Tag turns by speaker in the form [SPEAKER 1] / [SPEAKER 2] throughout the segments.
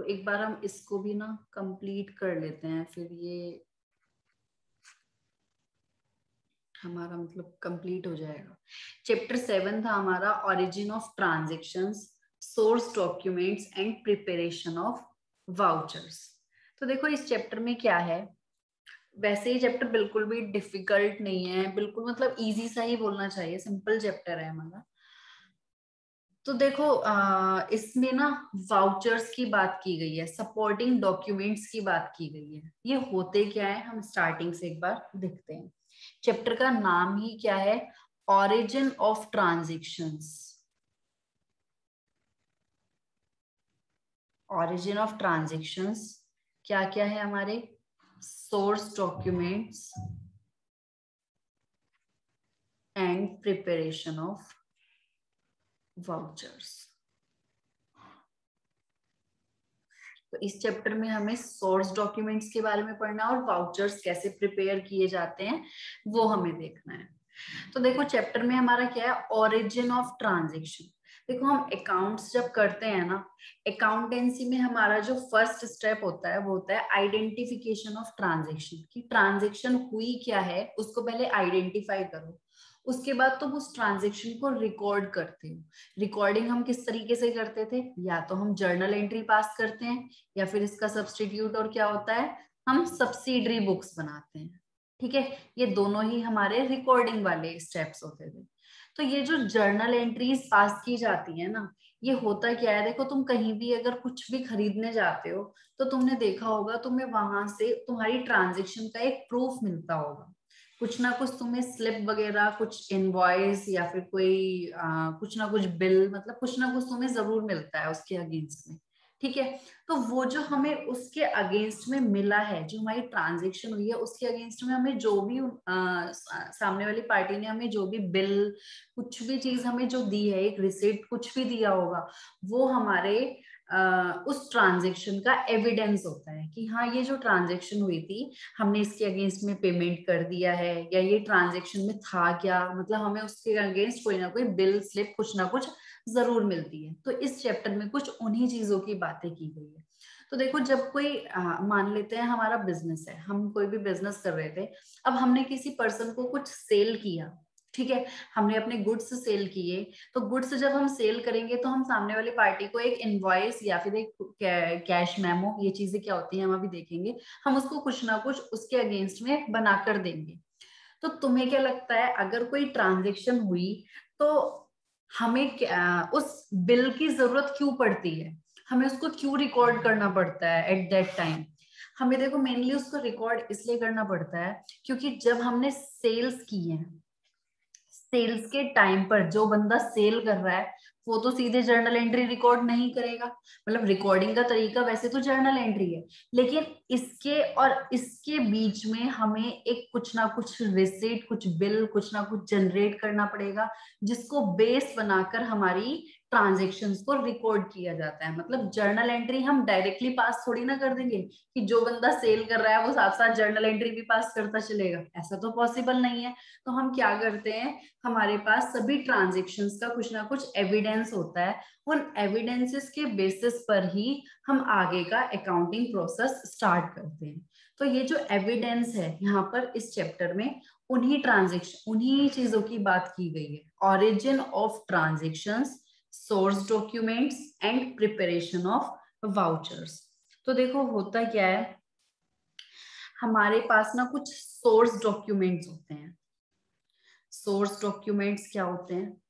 [SPEAKER 1] तो एक बार हम इसको भी ना कंप्लीट कर लेते हैं, फिर ये हमारा मतलब कंप्लीट हो जाएगा। चैप्टर सेवन था हमारा origin of transaction source documents and preparation of vouchers तो देखो इस चैप्टर में क्या है? वैसे ही चैप्टर बिल्कुल भी डिफ़िकल्ट नहीं है, बिल्कुल मतलब इजी सा ही बोलना चाहिए सिंपल चैप्टर है हमारा। तो देखो इसमें ना वाउचर्स की बात की गई है सपोर्टिंग डॉक्यूमेंट्स की बात की गई है। ये होते क्या है? हम स्टार्टिंग से एक बार देखते हैं। चैप्टर का नाम ही क्या है? Origin of transactions origin of transactions क्या क्या है हमारे? Source documents and preparation of vouchers. तो इस चैप्टर में हमें सोर्स डॉक्यूमेंट्स के बारे में पढ़ना और वाउचर्स कैसे प्रिपेयर किए जाते हैं, वो हमें देखना है। तो देखो चैप्टर में हमारा क्या है? ओरिजिन ऑफ़ ट्रांजेक्शन देखो, हम अकाउंट्स जब करते हैं ना अकाउंटेंसी में हमारा जो फ़र्स्ट स्टेप होता है, वो होता है आइडेंटिफिकेशन ऑफ़ ट्रांजेक्शन कि ट्रांजेक्शन हुई क्या है, उसको पहले आइडेंटिफाई करो। उसके बाद तुम उस ट्रांजेक्शन को रिकॉर्ड करते हो। रिकॉर्डिंग हम किस तरीके से करते थे? या तो हम जर्नल एंट्री पास करते हैं, या फिर इसका सब्सटीट्यूट और क्या होता है? हम सब्सिडरी बुक्स बनाते हैं। ठीक है? ये दोनों ही हमारे रिकॉर्डिंग वाले स्टेप्स होते थे। तो ये जो जर्नल एंट्रीज पास की जाती है ना, ये होता क्या है? देखो, तुम कहीं भी अगर कुछ भी खरीदने जाते हो तो तुमने देखा होगा, तुम्हें वहाँ से तुम्हारी ट्रांजेक्शन का एक प्रूफ मिलता होगा। कुछ ना कुछ तुम्हें स्लिप वगैरह कुछ इनवॉइस या फिर कोई आ, कुछ ना कुछ बिल मतलब कुछ ना कुछ तुम्हें ज़रूर मिलता है उसके अगेंस्ट में ठीक है? तो वो जो हमें उसके अगेंस्ट में मिला है जो हमारी ट्रांजेक्शन हुई है उसके अगेंस्ट में हमें जो भी आ, सामने वाली पार्टी ने हमें जो भी बिल कुछ भी चीज़ हमें जो दी है एक रिसिप्ट कुछ भी दिया होगा वो हमारे उस ट्रांजेक्शन का एविडेंस होता है कि हाँ ये जो ट्रांजेक्शन हुई थी हमने इसके अगेंस्ट में पेमेंट कर दिया है या ये ट्रांजेक्शन में था क्या? मतलब हमें उसके अगेंस्ट कोई ना कोई बिल स्लिप कुछ ना कुछ ज़रूर मिलती है। तो इस चैप्टर में कुछ उन्हीं चीज़ों की बातें की गई है। तो देखो जब कोई आ, मान लेते हैं हमारा बिज़नेस है हम कोई भी बिज़नेस कर रहे थे अब हमने किसी पर्सन को कुछ सेल किया ठीक है? हमने अपने गुड्स सेल किए। तो गुड्स जब हम सेल करेंगे तो हम सामने वाली पार्टी को एक इनवॉइस या फिर एक कैश मेमो ये चीज़ें क्या होती हैं हम अभी देखेंगे। हम उसको कुछ ना कुछ उसके अगेंस्ट में बनाकर देंगे। तो तुम्हें क्या लगता है अगर कोई ट्रांजेक्शन हुई तो हमें क्या, उस बिल की ज़रूरत क्यों पड़ती है? हमें उसको क्यों रिकॉर्ड करना पड़ता है एट दैट टाइम हमें देखो मेनली उसको रिकॉर्ड इसलिए करना पड़ता है क्योंकि जब हमने सेल्स की है सेल्स के टाइम पर जो बंदा सेल कर रहा है, वो तो सीधे जर्नल एंट्री रिकॉर्ड नहीं करेगा। मतलब रिकॉर्डिंग का तरीका वैसे तो जर्नल एंट्री है, लेकिन इसके और इसके बीच में हमें एक कुछ ना कुछ रिसिट, कुछ बिल, कुछ ना कुछ जनरेट करना पड़ेगा, जिसको बेस बनाकर हमारी ट्रांजेक्शन को रिकॉर्ड किया जाता है। मतलब जर्नल एंट्री हम डायरेक्टली पास थोड़ी ना कर देंगे कि जो बंदा सेल कर रहा है, वो साथ साथ जर्नल एंट्री भी पास करता चलेगा। ऐसा तो पॉसिबल नहीं है। तो हम क्या करते हैं, हमारे पास सभी ट्रांजेक्शन का कुछ ना कुछ एविडेंस होता है। उन एविडेंसेस के बेसिस पर ही हम आगे का अकाउंटिंग प्रोसेस स्टार्ट करते हैं। तो ये जो एविडेंस है, यहाँ पर इस चैप्टर में उन्हीं ट्रांजेक्शन उन्हीं चीज़ों की बात की गई है। Origin of transactions source documents and preparation of vouchers तो देखो होता क्या है? हमारे पास ना कुछ सोर्स डॉक्यूमेंट्स होते हैं। सोर्स डॉक्यूमेंट्स क्या होते हैं?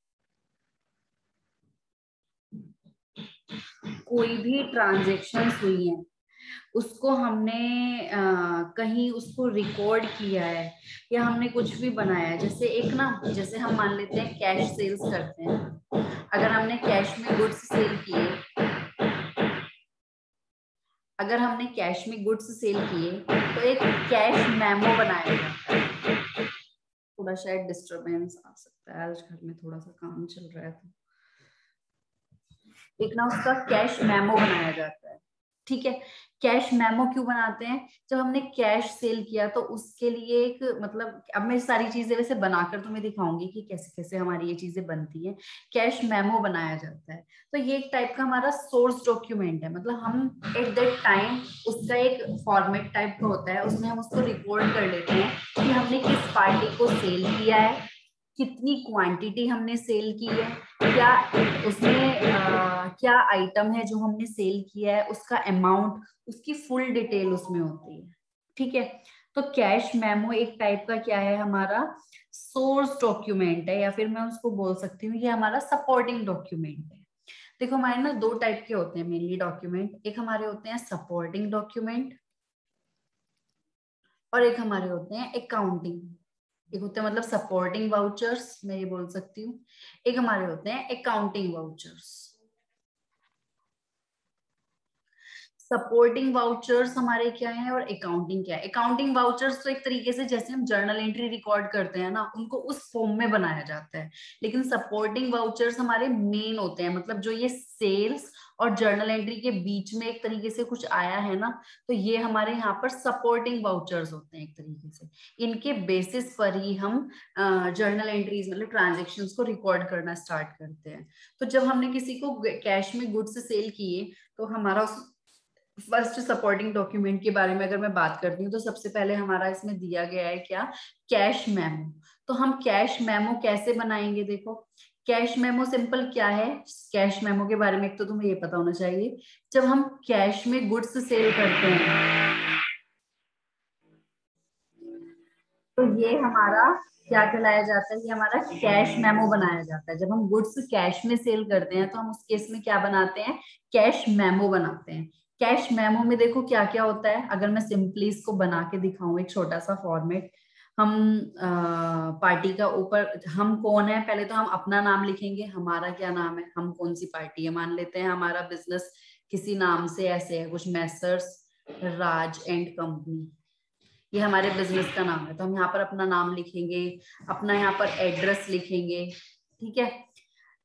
[SPEAKER 1] कोई भी ट्रांजेक्शन हुई है उसको हमने आ, कहीं उसको रिकॉर्ड किया है या हमने कुछ भी बनाया है जैसे एक ना जैसे हम मान लेते हैं कैश सेल्स करते हैं। अगर हमने कैश में गुड्स सेल किए, अगर हमने कैश में गुड्स सेल किए तो एक कैश मेमो बनाया जाता है। थोड़ा शायद डिस्टरबेंस आ सकता है, आज घर में थोड़ा सा काम चल रहा है तो। एक ना उसका कैश मेमो बनाया जाता है। ठीक है? कैश मेमो क्यों बनाते हैं? जब हमने कैश सेल किया तो उसके लिए एक मतलब अब मैं सारी चीज़ें वैसे बनाकर तुम्हें दिखाऊँगी कि कैसे कैसे हमारी ये चीज़ें बनती हैं। कैश मेमो बनाया जाता है। तो ये एक टाइप का हमारा सोर्स डॉक्यूमेंट है। मतलब हम एट दैट टाइम उसका एक फॉर्मेट टाइप का होता है। उसमें हम उसको रिकॉर्ड कर लेते हैं कि हमने किस पार्टी को सेल किया है। कितनी क्वांटिटी हमने सेल की है? क्या उसमें क्या आइटम है जो हमने सेल किया है? उसका अमाउंट उसकी फुल डिटेल उसमें होती है। ठीक है? तो कैश मेमो एक टाइप का क्या है हमारा? सोर्स डॉक्यूमेंट है, या फिर मैं उसको बोल सकती हूँ, ये हमारा सपोर्टिंग डॉक्यूमेंट है। देखो, हमारे ना दो टाइप के होते हैं मेनली डॉक्यूमेंट एक हमारे होते हैं सपोर्टिंग डॉक्यूमेंट और एक हमारे होते हैं अकाउंटिंग एक होते हैं मतलब सपोर्टिंग वाउचर्स मैं ये बोल सकती हूँ। एक हमारे होते हैं अकाउंटिंग वाउचर्स सपोर्टिंग वाउचर्स हमारे क्या है और अकाउंटिंग क्या है? अकाउंटिंग वाउचर्स तो एक तरीके से जैसे हम जर्नल एंट्री रिकॉर्ड करते हैं ना, उनको उस फॉर्म में बनाया जाता है। लेकिन सपोर्टिंग वाउचर्स हमारे मेन होते हैं मतलब जो ये सेल्स और जर्नल एंट्री के बीच में एक तरीके से कुछ आया है ना तो ये हमारे यहाँ पर सपोर्टिंग वाउचर्स होते हैं एक तरीके से। इनके बेसिस पर ही हम जर्नल एंट्रीज मतलब ट्रांजेक्शन को रिकॉर्ड करना स्टार्ट करते हैं। तो जब हमने किसी को कैश में गुड्स से सेल किए तो हमारा उस फ़र्स्ट सपोर्टिंग डॉक्यूमेंट के बारे में अगर मैं बात करती हूँ तो सबसे पहले हमारा इसमें दिया गया है क्या? कैश मेमो तो हम कैश मेमो कैसे बनाएँगे देखो? कैश मेमो सिंपल क्या है? कैश मेमो के बारे में एक तो तुम्हें ये पता होना चाहिए, जब हम कैश में गुड्स सेल करते हैं तो ये हमारा क्या कहलाया जाता है? ये हमारा कैश मेमो बनाया जाता है। जब हम गुड्स कैश में सेल करते हैं तो हम उस केस में क्या बनाते हैं? कैश मेमो बनाते हैं। कैश मेमो में देखो क्या क्या होता है? अगर मैं सिंपली इसको बना के दिखाऊँ, एक छोटा सा फॉर्मेट हम आ, पार्टी का ऊपर हम कौन है? पहले तो हम अपना नाम लिखेंगे हमारा क्या नाम है? हम कौन सी पार्टी है? मान लेते हैं हमारा बिज़नेस किसी नाम से ऐसे है कुछ मैसर्स राज एंड कंपनी ये हमारे बिज़नेस का नाम है तो हम यहाँ पर अपना नाम लिखेंगे अपना यहाँ पर एड्रेस लिखेंगे ठीक है?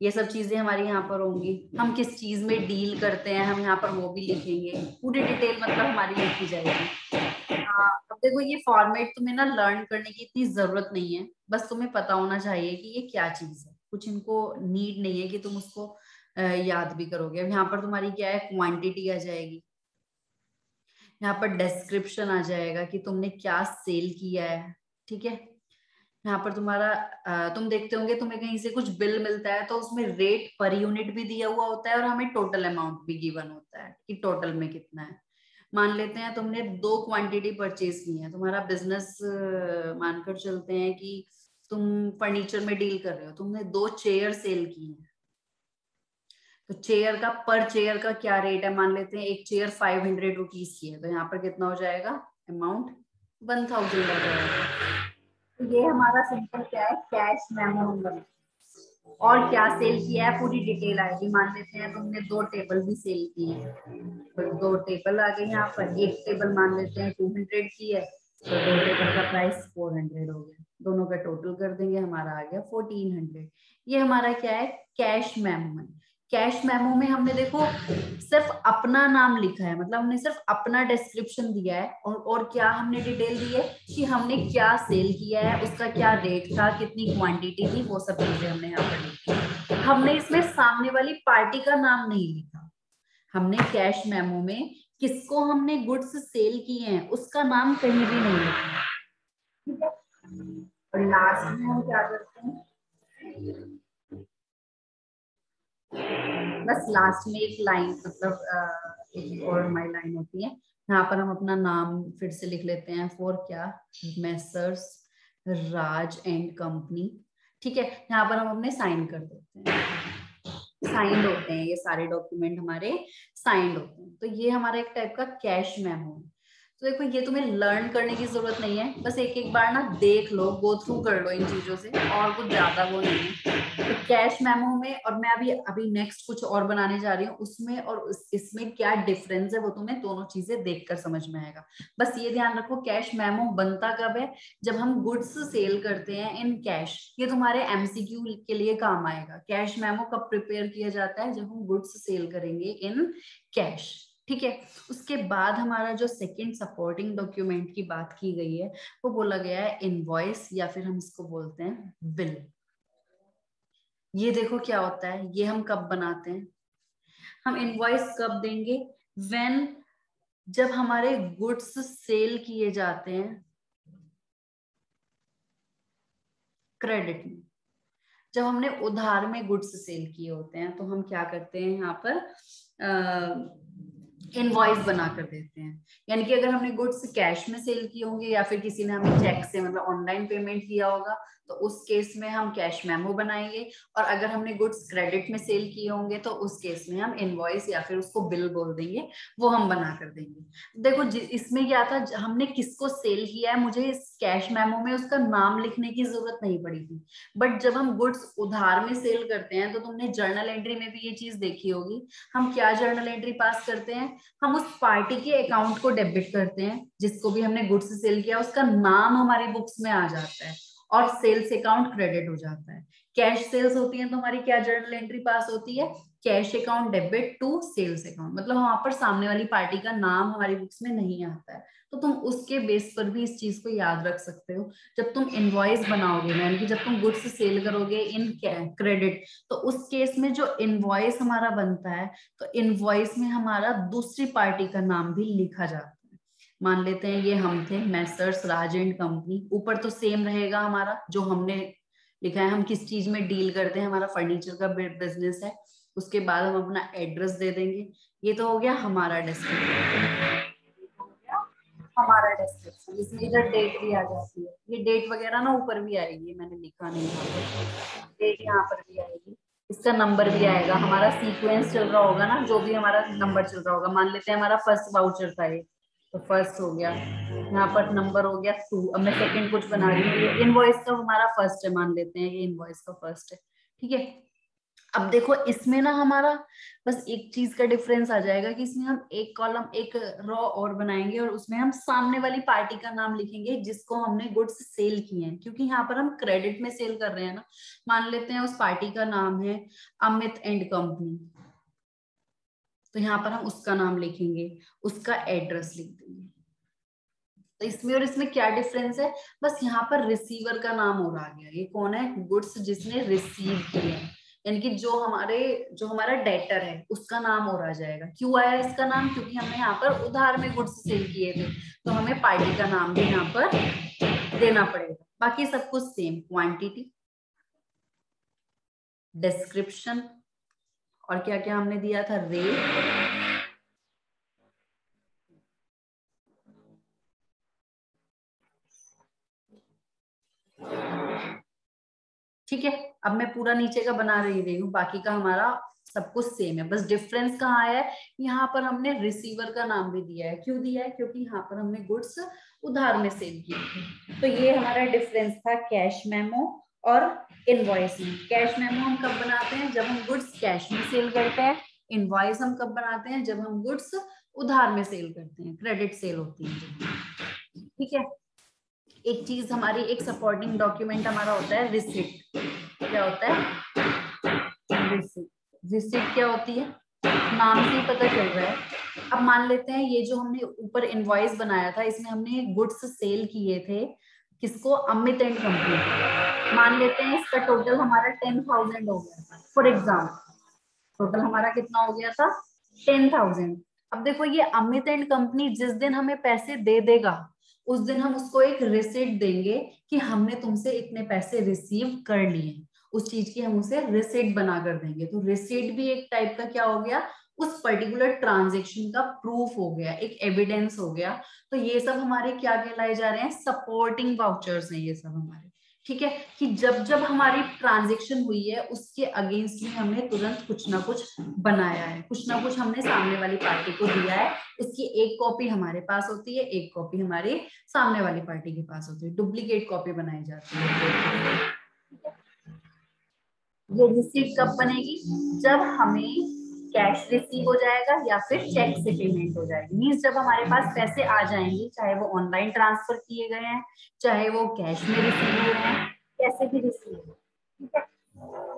[SPEAKER 1] ये सब चीज़ें हमारी यहाँ पर होंगी। हम किस चीज़ में डील करते हैं हम यहाँ पर वो भी लिखेंगे। पूरी डिटेल मतलब हमारी लिखी जाएगी। अब देखो, ये फॉर्मेट तुम्हें ना लर्न करने की इतनी ज़रूरत नहीं है। बस तुम्हें पता होना चाहिए कि ये क्या चीज़ है। कुछ इनको नीड नहीं है कि तुम उसको याद भी करोगे। अब यहाँ पर तुम्हारी क्या है क्वांटिटी आ जाएगी। यहाँ पर डिस्क्रिप्शन आ जाएगा कि तुमने क्या सेल किया है, ठीक है? यहाँ पर तुम्हारा तुम देखते होंगे तुम्हें कहीं से कुछ बिल मिलता है तो उसमें रेट पर यूनिट भी दिया हुआ होता है और हमें टोटल अमाउंट भी गिवन होता है कि टोटल में कितना है। मान लेते हैं तुमने दो क्वांटिटी परचेज की है। तुम्हारा बिज़नेस मानकर चलते हैं कि तुम फर्नीचर में डील कर रहे हो। तुमने दो चेयर सेल की है। तो चेयर का पर चेयर का क्या रेट है? मान लेते हैं एक चेयर फाइव हंड्रेड रुपीज़ की है। तो यहाँ पर कितना हो जाएगा? अमाउंट वन थाउज़ेंड हो जाएगा। तो ये हमारा सिंपल क्या है? कैश मेमो और क्या सेल किया है? पूरी डिटेल आएगी। मान लेते हैं तुमने दो टेबल भी सेल की है। तो दो टेबल आ गए यहाँ पर। एक टेबल मान लेते हैं टू हंड्रेड की है। तो दो टेबल का प्राइस फोर हंड्रेड हो गया। दोनों का टोटल कर देंगे। हमारा आ गया फोर्टीन हंड्रेड ये हमारा क्या है? कैश मेमो है। कैश मेमो में हमने देखो सिर्फ़ अपना नाम लिखा है मतलब हमने सिर्फ़ अपना डिस्क्रिप्शन दिया है और और क्या हमने डिटेल दी है कि हमने क्या सेल किया है, उसका क्या रेट था, कितनी क्वांटिटी थी, वो सब चीज़ें हमने यहाँ पर लिखी हमने इसमें सामने वाली पार्टी का नाम नहीं लिखा। हमने कैश मेमो में किसको हमने गुड्स सेल किए हैं, उसका नाम कहीं भी नहीं लिखा। ठीक है? और लास्ट में हम क्या करते हैं? बस लास्ट में एक लाइन मतलब एक और हमारी लाइन होती है। यहाँ पर हम अपना नाम फिर से लिख लेते हैं। फॉर क्या? मैसर्स राज एंड कंपनी ठीक है? यहाँ पर हम अपने साइन कर देते हैं। साइंड होते हैं। ये सारे डॉक्यूमेंट हमारे साइंड होते हैं। तो ये हमारा एक टाइप का कैश मेमो है। तो देखो, ये तुम्हें लर्न करने की ज़रूरत नहीं है। बस एक एक बार ना देख लो गो थ्रू कर लो इन चीज़ों से, और कुछ ज़्यादा वो नहीं है। तो कैश मेमो में, और मैं अभी अभी नेक्स्ट कुछ और बनाने जा रही हूँ, उसमें और इसमें क्या डिफरेंस है वो तुम्हें दोनों चीज़ें देखकर समझ में आएगा। बस ये ध्यान रखो कैश मेमो बनता कब है? जब हम गुड्स सेल करते हैं इन कैश ये तुम्हारे एमसीक्यू के लिए काम आएगा। कैश मेमो कब प्रिपेयर किया जाता है? जब हम गुड्स सेल करेंगे इन कैश ठीक है? उसके बाद हमारा जो सेकंड सपोर्टिंग डॉक्यूमेंट की बात की गई है, वो बोला गया है इनवॉइस या फिर हम इसको बोलते हैं बिल ये देखो क्या होता है, ये हम कब बनाते हैं? हम इनवॉइस कब देंगे? व्हेन जब हमारे गुड्स सेल किए जाते हैं क्रेडिट में। जब हमने उधार में गुड्स सेल किए होते हैं तो हम क्या करते हैं यहाँ पर? इनवॉइस बना कर देते हैं। यानी कि अगर हमने गुड्स कैश में सेल किए होंगे या फिर किसी ने हमें चेक से मतलब ऑनलाइन पेमेंट किया होगा तो उस केस में हम कैश मेमो बनाएँगे और अगर हमने गुड्स क्रेडिट में सेल किए होंगे तो उस केस में हम इनवॉइस या फिर उसको बिल बोल देंगे, वो हम बना कर देंगे। देखो इसमें क्या था हमने किसको सेल किया है, मुझे इस कैश मेमो में उसका नाम लिखने की ज़रूरत नहीं पड़ी थी। बट जब हम गुड्स उधार में सेल करते हैं तो तुमने जर्नल एंट्री में भी ये चीज़ देखी होगी, हम क्या जर्नल एंट्री पास करते हैं? हम उस पार्टी के अकाउंट को डेबिट करते हैं, जिसको भी हमने गुड्स सेल किया, उसका नाम हमारी बुक्स में आ जाता है। और सेल्स अकाउंट क्रेडिट हो जाता है। कैश सेल्स होती है तो हमारी क्या जर्नल एंट्री पास होती है? Cash account debit to sales account मतलब वहाँ पर सामने वाली पार्टी का नाम हमारी बुक्स में नहीं आता है। तो तुम उसके बेस पर भी इस चीज़ को याद रख सकते हो। जब तुम इनवॉइस बनाओगे, यानी कि जब तुम गुड्स सेल करोगे इन क्रेडिट तो उस केस में जो इनवॉइस हमारा बनता है तो इनवॉइस में हमारा दूसरी पार्टी का नाम भी लिखा जाता है। मान लेते हैं ये हम थे मैसर्स राज एंड कंपनी ऊपर तो सेम रहेगा हमारा, जो हमने लिखा है, हम किस चीज़ में डील करते हैं, हमारा फर्नीचर का बिज़नेस है। उसके बाद हम अपना एड्रेस दे देंगे। ये तो हो गया हमारा डिस्क्रिप्शन हमारा डिस्क्रिप्शन इसमें इधर डेट भी आ जाती है। ये डेट वगैरह ना ऊपर भी आएगी, मैंने लिखा नहीं डेट यहाँ पर भी आएगी। इसका नंबर भी आएगा। हमारा सीक्वेंस चल रहा होगा ना, जो भी हमारा नंबर चल रहा होगा। मान लेते हैं हमारा फ़र्स्ट वाउचर था ये। तो फ़र्स्ट हो गया। यहाँ पर नंबर हो गया टू अब मैं सेकंड कुछ बना रही हूँ। ये इनवॉइस का हमारा फ़र्स्ट है, मान लेते हैं। ये इनवॉइस का फ़र्स्ट है। ठीक है? अब देखो, इसमें ना हमारा बस एक चीज़ का डिफरेंस आ जाएगा कि इसमें हम एक कॉलम एक रॉ और बनाएँगे और उसमें हम सामने वाली पार्टी का नाम लिखेंगे जिसको हमने गुड्स सेल किए हैं। क्योंकि यहाँ पर हम क्रेडिट में सेल कर रहे हैं ना। मान लेते हैं उस पार्टी का नाम है अमित एंड कंपनी। तो यहाँ पर हम उसका नाम लिखेंगे, उसका एड्रेस लिख देंगे। तो इसमें और इसमें क्या डिफरेंस है? बस यहाँ पर रिसीवर का नाम और आ गया। ये कौन है? गुड्स जिसने रिसीव किए यानी कि जो हमारे, जो हमारा डेटर है, उसका नाम और आ जाएगा। क्यों आया इसका नाम? क्योंकि हमने यहाँ पर उधार में गुड्स सेल किए थे। तो हमें पार्टी का नाम भी यहाँ पर देना पड़ेगा। बाकी सब कुछ सेम क्वांटिटी डिस्क्रिप्शन और क्या क्या हमने दिया था? रे। ठीक है, अब मैं पूरा नीचे का बना रही रही हूँ, बाकी का हमारा सब कुछ सेम है। बस डिफरेंस कहाँ आया है? यहाँ पर हमने रिसीवर का नाम भी दिया है। क्यों दिया है? क्योंकि यहाँ पर हमने गुड्स उधार में सेल किए थे। तो ये हमारा डिफरेंस था कैश मेमो और इनवॉइस में कैश मेमो हम कब बनाते हैं? जब हम गुड्स कैश में सेल करते हैं इनवॉइस हम कब बनाते हैं? जब हम गुड्स उधार में सेल करते हैं क्रेडिट सेल होती है। ठीक है? एक चीज़ हमारी, एक सपोर्टिंग डॉक्यूमेंट हमारा होता है रिसिप्ट क्या होता है? रिसिप्ट क्या होती है? नाम से ही पता चल रहा है। अब मान लेते हैं, ये जो हमने ऊपर इनवॉइस बनाया था, इसमें हमने गुड्स सेल किए थे, किसको? अमित एंड कंपनी मान लेते हैं इसका टोटल हमारा टेन थाउज़ेंड हो गया था फॉर एग्ज़ाम्पल टोटल हमारा कितना हो गया था? टेन थाउज़ेंड अब देखो ये अमित एंड कंपनी जिस दिन हमें पैसे दे देगा, उस दिन हम उसको एक रिसिट देंगे कि हमने तुमसे इतने पैसे रिसीव कर लिए। उस चीज़ की हम उसे रिसिट बना कर देंगे। तो रिसिट भी एक टाइप का क्या हो गया? उस पर्टिकुलर ट्रांजेक्शन का प्रूफ हो गया, एक एविडेंस हो गया। तो ये सब हमारे क्या कहलाए जा रहे हैं? सपोर्टिंग वाउचर्स हैं ये सब हमारे। ठीक है, कि जब जब हमारी ट्रांजेक्शन हुई है, उसके अगेंस्ट में हमने तुरंत कुछ ना कुछ बनाया है। कुछ ना कुछ हमने सामने वाली पार्टी को दिया है। इसकी एक कॉपी हमारे पास होती है, एक कॉपी हमारे सामने वाली पार्टी के पास होती है। डुप्लीकेट कॉपी बनाई जाती है। ये रिसीट कब बनेगी? जब हमें कैश रिसीव हो जाएगा या फिर चेक से पेमेंट हो जाएगी। मीन्स जब हमारे पास पैसे आ जाएँगे, चाहे वो ऑनलाइन ट्रांसफ़र किए गए हैं, चाहे वो कैश में रिसीव हुए हैं कैसे भी रिसीव है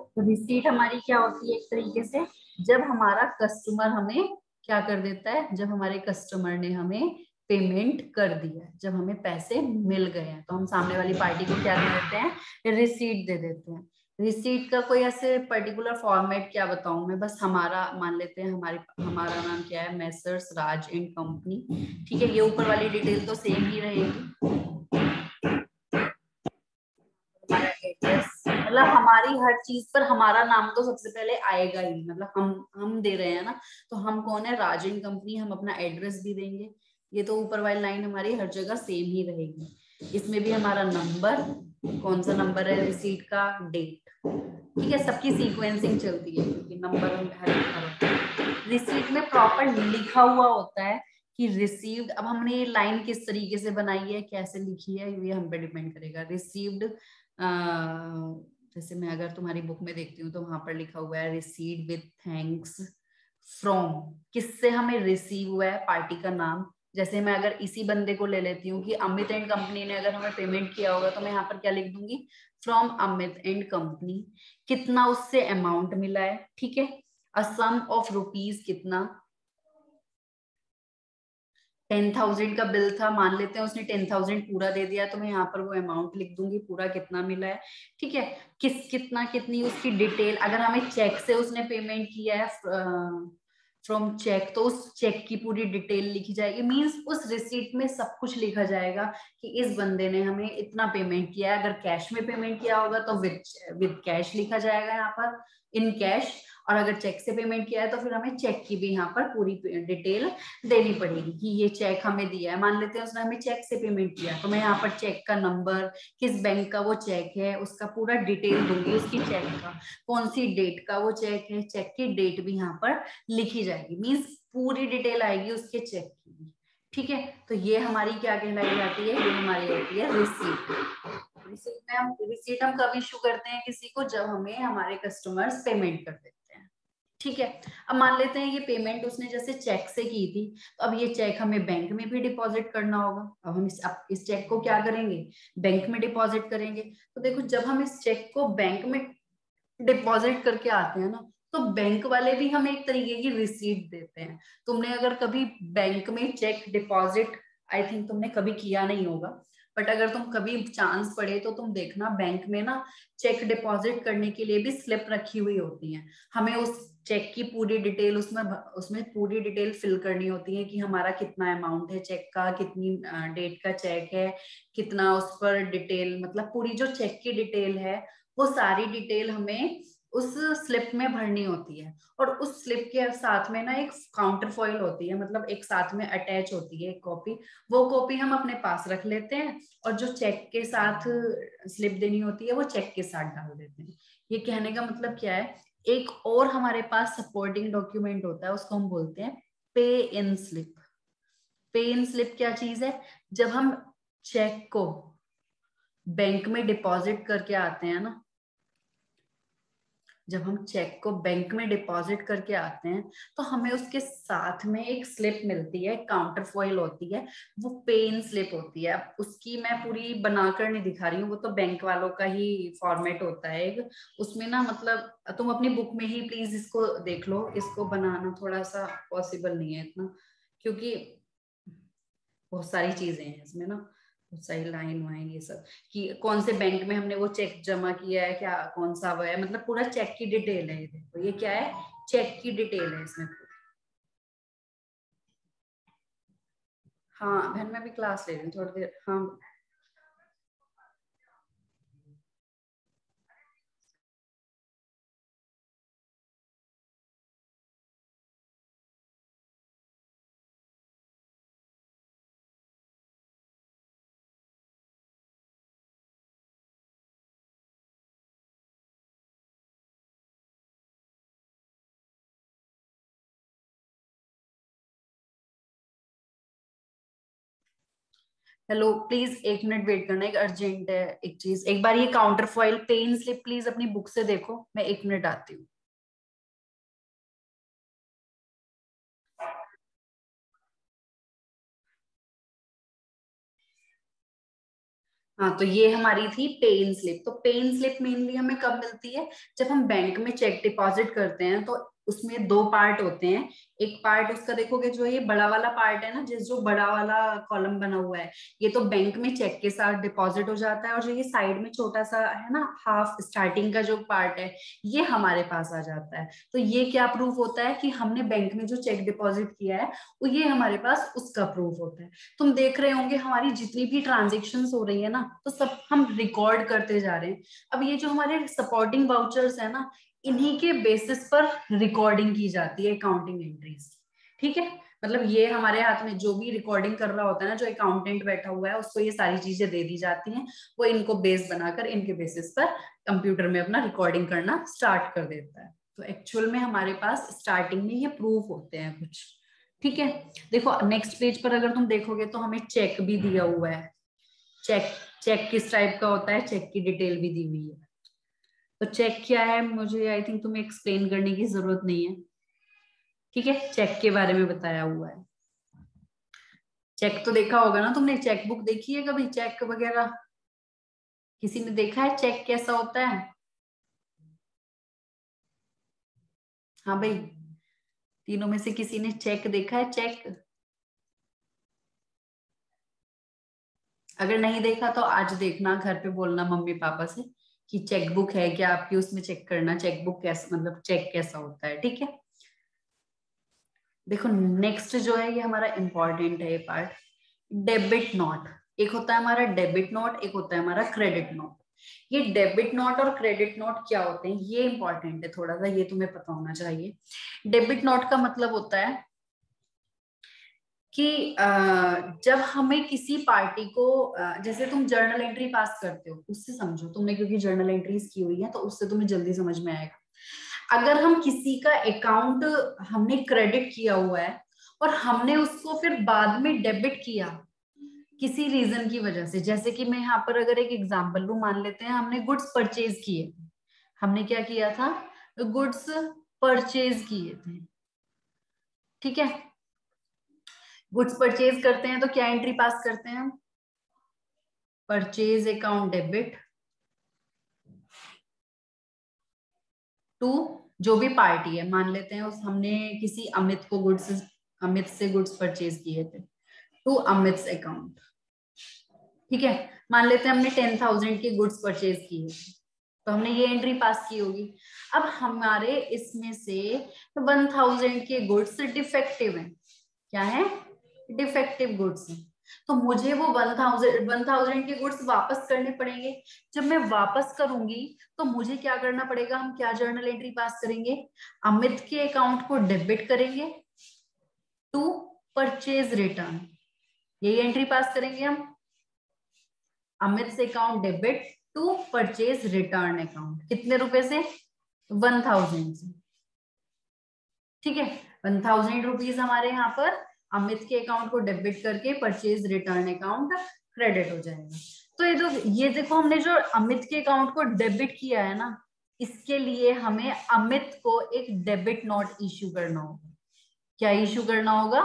[SPEAKER 1] तो रिसीट हमारी क्या होती है एक तरीके से? जब हमारा कस्टमर हमें क्या कर देता है? जब हमारे कस्टमर ने हमें पेमेंट कर दिया जब हमें पैसे मिल गए हैं तो हम सामने वाली पार्टी को क्या दे देते हैं? रिसीट दे देते हैं। रिसीट का कोई ऐसे पर्टिकुलर फॉर्मेट क्या बताऊँ मैं? बस हमारा, मान लेते हैं हमारे, हमारा नाम क्या है? मेसर्स राज एंड कंपनी ठीक है, ये ऊपर वाली डिटेल तो सेम ही रहेगी। मतलब हमारी हर चीज़ पर हमारा नाम तो सबसे पहले आएगा ही मतलब हम हम दे रहे हैं ना? तो हम कौन है? राजन कंपनी हम अपना एड्रेस भी देंगे। ये तो ऊपर वाली लाइन हमारी हर जगह सेम ही रहेगी। इसमें भी हमारा नंबर कौन सा नंबर है रिसीट का? डेट ठीक है, सबकी सीक्वेंसिंग चलती है, क्योंकि नंबर रिसीट में प्रॉपर लिखा हुआ होता है कि रिसीव्ड अब हमने ये लाइन किस तरीके से बनाई है, कैसे लिखी है, ये हम पे डिपेंड करेगा। रिसीव्ड जैसे मैं अगर तुम्हारी बुक में देखती हूँ तो वहाँ पर लिखा हुआ है रिसीव विथ थैंक्स फ्रॉम किससे हमें रिसीव हुआ है? पार्टी का नाम जैसे मैं अगर इसी बंदे को ले लेती हूँ कि अमित एंड कंपनी ने अगर हमें पेमेंट किया होगा तो मैं यहाँ पर क्या लिख दूँगी? फ्रॉम अमित एंड कंपनी कितना उससे अमाउंट मिला है? ठीक है? अ सम ऑफ़ रुपीज़ कितना? टेन थाउज़ेंड का बिल था, मान लेते हैं उसने टेन थाउज़ेंड पूरा दे दिया तो मैं यहाँ पर वो अमाउंट लिख दूँगी, पूरा कितना मिला है? ठीक है? किस, कितना, कितनी उसकी डिटेल अगर हमें चेक से उसने पेमेंट किया है फ्रॉम चेक तो उस चेक की पूरी डिटेल लिखी जाएगी। मीन्स उस रिसीट में सब कुछ लिखा जाएगा कि इस बंदे ने हमें इतना पेमेंट किया है। अगर कैश में पेमेंट किया होगा तो विद विद कैश लिखा जाएगा यहाँ पर। इन कैश और अगर चेक से पेमेंट किया है तो फिर हमें चेक की भी यहाँ पर पूरी डिटेल देनी पड़ेगी कि ये चेक हमें दिया है। मान लेते हैं उसने हमें चेक से पेमेंट किया तो मैं यहाँ पर चेक का नंबर किस बैंक का वो चेक है, उसका पूरा डिटेल दूँगी, उसकी चेक का। कौन सी डेट का वो चेक है चेक की डेट भी यहाँ पर लिखी जाएगी। मीन्स पूरी डिटेल आएगी उसके चेक की ठीक है? तो ये हमारी क्या कहलाई जाती है? ये हमारी होती है रिसीट रिसीट में हम रिसीट हम कब इशू करते हैं? किसी को जब हमें हमारे कस्टमर्स पेमेंट करते हैं। ठीक है? अब मान लेते हैं ये पेमेंट उसने जैसे चेक से की थी तो अब ये चेक हमें बैंक में भी डिपॉजिट करना होगा। अब हम इस, अब इस चेक को क्या करेंगे? बैंक में डिपॉजिट करेंगे। तो देखो, जब हम इस चेक को बैंक में डिपॉजिट करके आते हैं ना तो बैंक वाले भी हमें एक तरीके की रिसीट देते हैं। तुमने अगर कभी बैंक में चेक डिपॉजिट आई थिंक तुमने कभी किया नहीं होगा। बट अगर तुम कभी चांस पड़े तो तुम देखना बैंक में ना चेक डिपॉजिट करने के लिए भी स्लिप रखी हुई होती है। हमें उस चेक की पूरी डिटेल उसमें उसमें पूरी डिटेल फिल करनी होती है कि हमारा कितना अमाउंट है चेक का, कितनी डेट का चेक है, कितना उस पर डिटेल मतलब पूरी जो चेक की डिटेल है, वो सारी डिटेल हमें उस स्लिप में भरनी होती है और उस स्लिप के साथ में ना एक काउंटर फॉइल होती है मतलब एक साथ में अटैच होती है एक कॉपी वो कॉपी हम अपने पास रख लेते हैं और जो चेक के साथ स्लिप देनी होती है, वो चेक के साथ डाल देते हैं। ये कहने का मतलब क्या है? एक और हमारे पास सपोर्टिंग डॉक्यूमेंट होता है, उसको हम बोलते हैं पे इन स्लिप पे इन स्लिप क्या चीज़ है? जब हम चेक को बैंक में डिपॉजिट करके आते हैं ना जब हम चेक को बैंक में डिपॉजिट करके आते हैं तो हमें उसके साथ में एक स्लिप मिलती है काउंटर फॉइल होती है, वो पेन स्लिप होती है। उसकी मैं पूरी बनाकर नहीं दिखा रही हूँ, वो तो बैंक वालों का ही फॉर्मेट होता है उसमें ना मतलब तुम अपनी बुक में ही प्लीज़ इसको देख लो, इसको बनाना थोड़ा सा पॉसिबल नहीं है इतना, क्योंकि बहुत सारी चीज़ें हैं इसमें ना। सही लाइन वाइन ये सब कि कौन से बैंक में हमने वो चेक जमा किया है, क्या, कौन सा वो है? मतलब पूरा चेक की डिटेल है ये देखो। ये क्या है? चेक की डिटेल है इसमें। हाँ बहन मैं भी क्लास ले रही हूँ, थोड़ी देर। हाँ। हेलो, प्लीज़ एक मिनट वेट करना, एक अर्जेंट है, एक चीज़। एक बार ये counter foil pay in slip please अपनी बुक से देखो, मैं एक मिनट आती हूँ। हाँ तो ये हमारी थी पेन स्लिप तो पेन स्लिप मेनली हमें कब मिलती है? जब हम बैंक में चेक डिपॉजिट करते हैं तो उसमें दो पार्ट होते हैं। एक पार्ट उसका देखोगे जो ये बड़ा वाला पार्ट है ना, जिस जो बड़ा वाला कॉलम बना हुआ है, ये तो बैंक में चेक के साथ डिपॉजिट हो जाता है और जो ये साइड में छोटा सा है ना हाफ़ स्टार्टिंग का जो पार्ट है, ये हमारे पास आ जाता है। तो ये क्या प्रूफ होता है कि हमने बैंक में जो चेक डिपॉजिट किया है, वो ये हमारे पास उसका प्रूफ होता है। तुम देख रहे होंगे हमारी जितनी भी ट्रांजेक्शन हो रही है ना तो सब हम रिकॉर्ड करते जा रहे हैं। अब ये जो हमारे सपोर्टिंग वाउचर्स है ना इन्हीं के बेसिस पर रिकॉर्डिंग की जाती है अकाउंटिंग एंट्रीज ठीक है? मतलब ये हमारे हाथ में जो भी रिकॉर्डिंग कर रहा होता है ना, जो अकाउंटेंट बैठा हुआ है, उसको ये सारी चीज़ें दे दी जाती हैं। वो इनको बेस बनाकर इनके बेसिस पर कंप्यूटर में अपना रिकॉर्डिंग करना स्टार्ट कर देता है। तो एक्चुअल में हमारे पास स्टार्टिंग में ये प्रूफ होते हैं कुछ। ठीक है? देखो नेक्स्ट पेज पर अगर तुम देखोगे तो हमें चेक भी दिया हुआ है। चेक चेक किस टाइप का होता है? चेक की डिटेल भी दी हुई है। तो चेक क्या है, मुझे आई थिंक तुम्हें एक्सप्लेन करने की ज़रूरत नहीं है। ठीक है? चेक के बारे में बताया हुआ है। चेक तो देखा होगा ना तुमने चेक बुक देखी है कभी? चेक वगैरह? किसी ने देखा है चेक कैसा होता है? हाँ भाई, तीनों में से किसी ने चेक देखा है? चेक अगर नहीं देखा तो आज देखना, घर पे बोलना मम्मी पापा से। कि चेक बुक है क्या आपकी, उसमें चेक करना चेकबुक कैसा मतलब चेक कैसा होता है, ठीक है? देखो नेक्स्ट जो है, ये हमारा इंपॉर्टेंट है ये पार्ट डेबिट नोट एक होता है हमारा डेबिट नोट एक होता है हमारा क्रेडिट नोट ये डेबिट नोट और क्रेडिट नोट क्या होते हैं? ये इंपॉर्टेंट है थोड़ा सा, ये तुम्हें पता होना चाहिए. डेबिट नोट का मतलब होता है कि जब हमें किसी पार्टी को जैसे तुम जर्नल एंट्री पास करते हो, उससे समझो, तुमने क्योंकि जर्नल एंट्रीज की हुई है तो उससे तुम्हें जल्दी समझ में आएगा। अगर हम किसी का अकाउंट हमने क्रेडिट किया हुआ है, और हमने उसको फिर बाद में डेबिट किया, किसी रीजन की वजह से, जैसे कि मैं यहाँ पर अगर एक एग्ज़ाम्पल लू, मान लेते हैं हमने गुड्स परचेज किए हमने क्या किया था? गुड्स परचेज किए थे। ठीक है? गुड्स परचेज करते हैं तो क्या एंट्री पास करते हैं हम? Purchase account debit. टू, जो भी पार्टी है, मान लेते हैं उस हमने किसी अमित को गुड्स, अमित से गुड्स परचेज किए थे। टू अमित अकाउंट ठीक है, मान लेते हैं हमने टेन थाउज़ेंड के गुड्स परचेज किए तो हमने ये एंट्री पास की होगी। अब हमारे इसमें से वन थाउज़ेंड के गुड्स डिफेक्टिव हैं। क्या है? डिफेक्टिव गुड्स हैं। तो मुझे वो वन थाउज़ेंड वन थाउज़ेंड के गुड्स वापस करने पड़ेंगे। जब मैं वापस करूँगी तो मुझे क्या करना पड़ेगा? हम क्या जर्नल एंट्री पास करेंगे? अमित के अकाउंट को डेबिट करेंगे। टू परचेज रिटर्न यही एंट्री पास करेंगे हम। अमित से account debit to purchase return account कितने रुपए से? वन थाउज़ेंड से। ठीक है? वन थाउज़ेंड रुपीज़ हमारे यहाँ पर अमित के अकाउंट को डेबिट करके परचेज रिटर्न अकाउंट क्रेडिट हो जाएगा। तो ये तो ये देखो हमने जो अमित के अकाउंट को डेबिट किया है ना, इसके लिए हमें अमित को एक डेबिट नोट इश्यू करना होगा। क्या इश्यू करना होगा?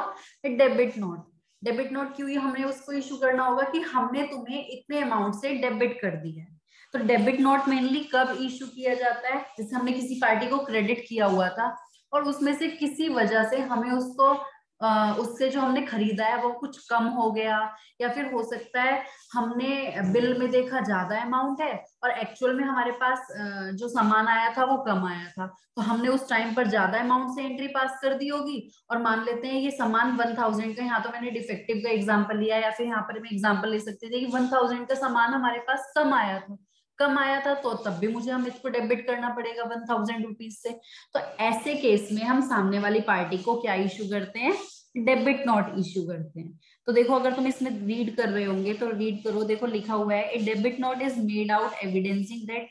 [SPEAKER 1] डेबिट नोट डेबिट नोट क्यों हमने उसको इश्यू करना होगा कि हमने तुम्हें इतने अमाउंट से डेबिट कर दिया है। तो डेबिट नोट मेनली कब इश्यू किया जाता है? जैसे हमने किसी पार्टी को क्रेडिट किया हुआ था और उसमें से किसी वजह से हमें उसको उससे जो हमने खरीदा है, वो कुछ कम हो गया या फिर हो सकता है हमने बिल में देखा ज़्यादा अमाउंट है और एक्चुअल में हमारे पास जो सामान आया था, वो कम आया था। तो हमने उस टाइम पर ज़्यादा अमाउंट से एंट्री पास कर दी होगी और मान लेते हैं ये सामान वन थाउज़ेंड का, यहाँ तो मैंने डिफेक्टिव का एग्ज़ाम्पल लिया या फिर यहाँ पर मैं एग्ज़ाम्पल ले सकते थे कि वन थाउज़ेंड का सामान हमारे पास कम आया था। कम आया था तो तब भी मुझे हम इसको डेबिट करना पड़ेगा वन थाउज़ेंड रुपीज़ से। तो ऐसे केस में हम सामने वाली पार्टी को क्या इश्यू करते हैं? डेबिट नोट इश्यू करते हैं। तो देखो, अगर तुम इसमें रीड कर रहे होंगे तो रीड करो। देखो, लिखा हुआ है debit note is made out evidencing that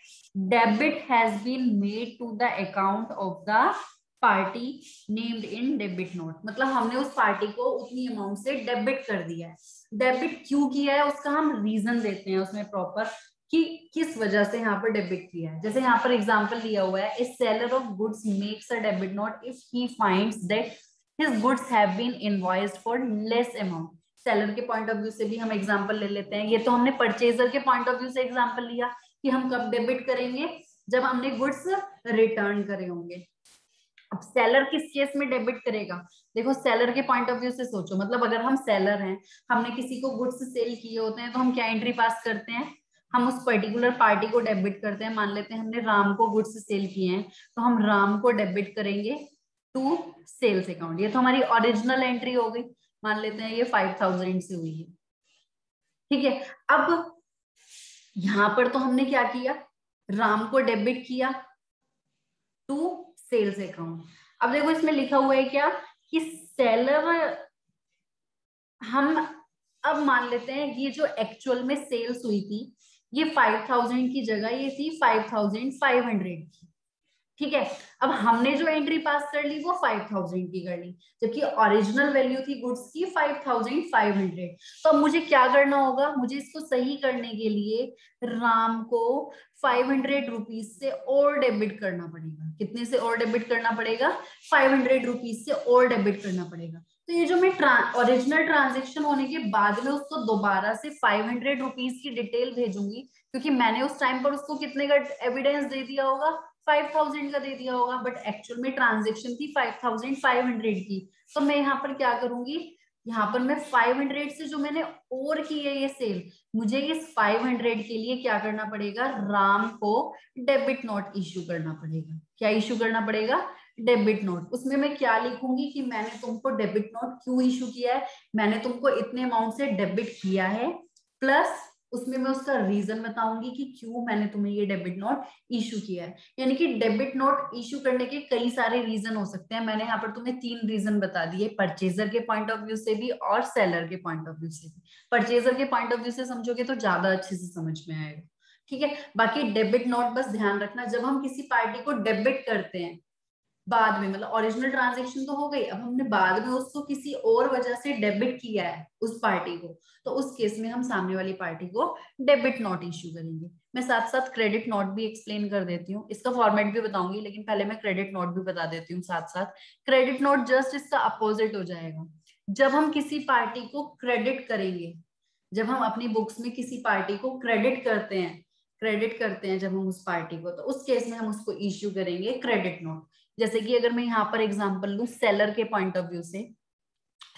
[SPEAKER 1] debit has been made to the account of the party named in debit note मतलब हमने उस पार्टी को उतनी अमाउंट से डेबिट कर दिया है। डेबिट क्यों किया है? उसका हम रीजन देते हैं, उसमें प्रॉपर कि किस वजह से यहाँ पर डेबिट किया है? जैसे यहाँ पर एग्ज़ाम्पल लिया हुआ है इस seller of goods makes a debit note if he finds that his goods have been invoiced for less amount seller के पॉइंट ऑफ़ व्यू से भी हम एग्जांपल ले लेते हैं। ये तो हमने परचेजर के पॉइंट ऑफ़ व्यू से एग्ज़ाम्पल लिया कि हम कब डेबिट करेंगे? जब हमने गुड्स रिटर्न करे होंगे। अब सेलर किस केस में डेबिट करेगा? देखो सेलर के पॉइंट ऑफ़ व्यू से सोचो। मतलब अगर हम सेलर हैं, हमने किसी को गुड्स सेल किए होते हैं तो हम क्या एंट्री पास करते हैं? हम उस पर्टिकुलर पार्टी को डेबिट करते हैं। मान लेते हैं हमने राम को गुड्स सेल किए हैं तो हम राम को डेबिट करेंगे टू सेल्स अकाउंट ये तो हमारी ओरिजिनल एंट्री हो गई। मान लेते हैं ये फाइव थाउज़ेंड से हुई है। ठीक है, अब यहाँ पर तो हमने क्या किया? राम को डेबिट किया टू सेल्स अकाउंट अब देखो इसमें लिखा हुआ है क्या? कि सेलर हम अब मान लेते हैं ये जो एक्चुअल में सेल्स हुई थी ये फाइव थाउज़ेंड की जगह ये थी फाइव थाउज़ेंड फाइव हंड्रेड की। ठीक है? अब हमने जो एंट्री पास कर ली वो फाइव थाउज़ेंड की कर ली, जबकि ओरिजिनल वैल्यू थी गुड्स की फाइव थाउज़ेंड फाइव हंड्रेड तो अब मुझे क्या करना होगा? मुझे इसको सही करने के लिए राम को फाइव हंड्रेड रुपीज़ से और डेबिट करना पड़ेगा। कितने से और डेबिट करना पड़ेगा? फाइव हंड्रेड रुपीज़ से और डेबिट करना पड़ेगा। तो ये जो मैं ओरिजिनल ट्रांजेक्शन होने के बाद में उसको दोबारा से फाइव हंड्रेड रुपीज़ की डिटेल भेजूँगी, क्योंकि मैंने उस टाइम पर उसको कितने का एविडेंस दे दिया होगा? फाइव थाउज़ेंड का दे दिया होगा बट एक्चुअल में ट्रांजेक्शन थी फाइव थाउज़ेंड फाइव हंड्रेड की। तो मैं यहाँ पर क्या करूँगी? यहाँ पर मैं 500 से जो मैंने और की है ये सेल मुझे इस 500 के लिए क्या करना पड़ेगा? राम को डेबिट नोट इश्यू करना पड़ेगा। क्या इश्यू करना पड़ेगा? Debit note. उसमें मैं क्या लिखूँगी कि मैंने तुमको डेबिट नोट क्यों इश्यू किया है? मैंने तुमको इतने अमाउंट से डेबिट किया है। प्लस उसमें मैं उसका रीजन बताऊँगी कि क्यों मैंने तुम्हें ये डेबिट नोट इशू किया है। यानी कि डेबिट नोट इशू करने के कई सारे रीजन हो सकते हैं। मैंने यहाँ पर तुम्हें तीन रीजन बता दिए परचेजर के पॉइंट ऑफ़ व्यू से भी और सेलर के पॉइंट ऑफ़ व्यू से भी। परचेजर के पॉइंट ऑफ़ व्यू से समझोगे तो ज़्यादा अच्छे से समझ में आएगा। ठीक है? बाकी डेबिट नोट बस ध्यान रखना, जब हम किसी पार्टी को डेबिट करते हैं बाद में मतलब ओरिजिनल ट्रांजेक्शन तो हो गई, अब हमने बाद में उसको किसी और वजह से डेबिट किया है, उस पार्टी को तो उस केस में हम सामने वाली पार्टी को डेबिट नोट इश्यू करेंगे। मैं साथ साथ क्रेडिट नोट भी एक्सप्लेन कर देती हूँ, इसका फॉर्मेट भी बताऊँगी, लेकिन पहले मैं क्रेडिट नोट भी बता देती हूँ साथ साथ क्रेडिट नोट जस्ट इसका अपोजिट हो जाएगा। जब हम किसी पार्टी को क्रेडिट करेंगे, जब हम अपनी बुक्स में किसी पार्टी को क्रेडिट करते हैं क्रेडिट करते हैं जब हम उस पार्टी को तो उस केस में हम उसको इश्यू करेंगे क्रेडिट नोट जैसे कि अगर मैं यहाँ पर एग्ज़ाम्पल लू सेलर के पॉइंट ऑफ़ व्यू से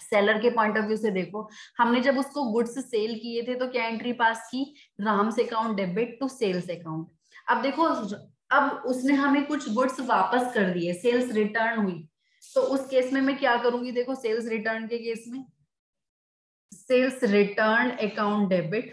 [SPEAKER 1] सेलर के पॉइंट ऑफ़ व्यू से देखो, हमने जब उसको गुड्स सेल किए थे तो क्या एंट्री पास की? Ram's account debit to sales account अब देखो, अब उसने हमें कुछ गुड्स वापस कर दिए सेल्स रिटर्न हुई। तो उस केस में मैं क्या करूँगी? देखो सेल्स रिटर्न के केस में sales return account debit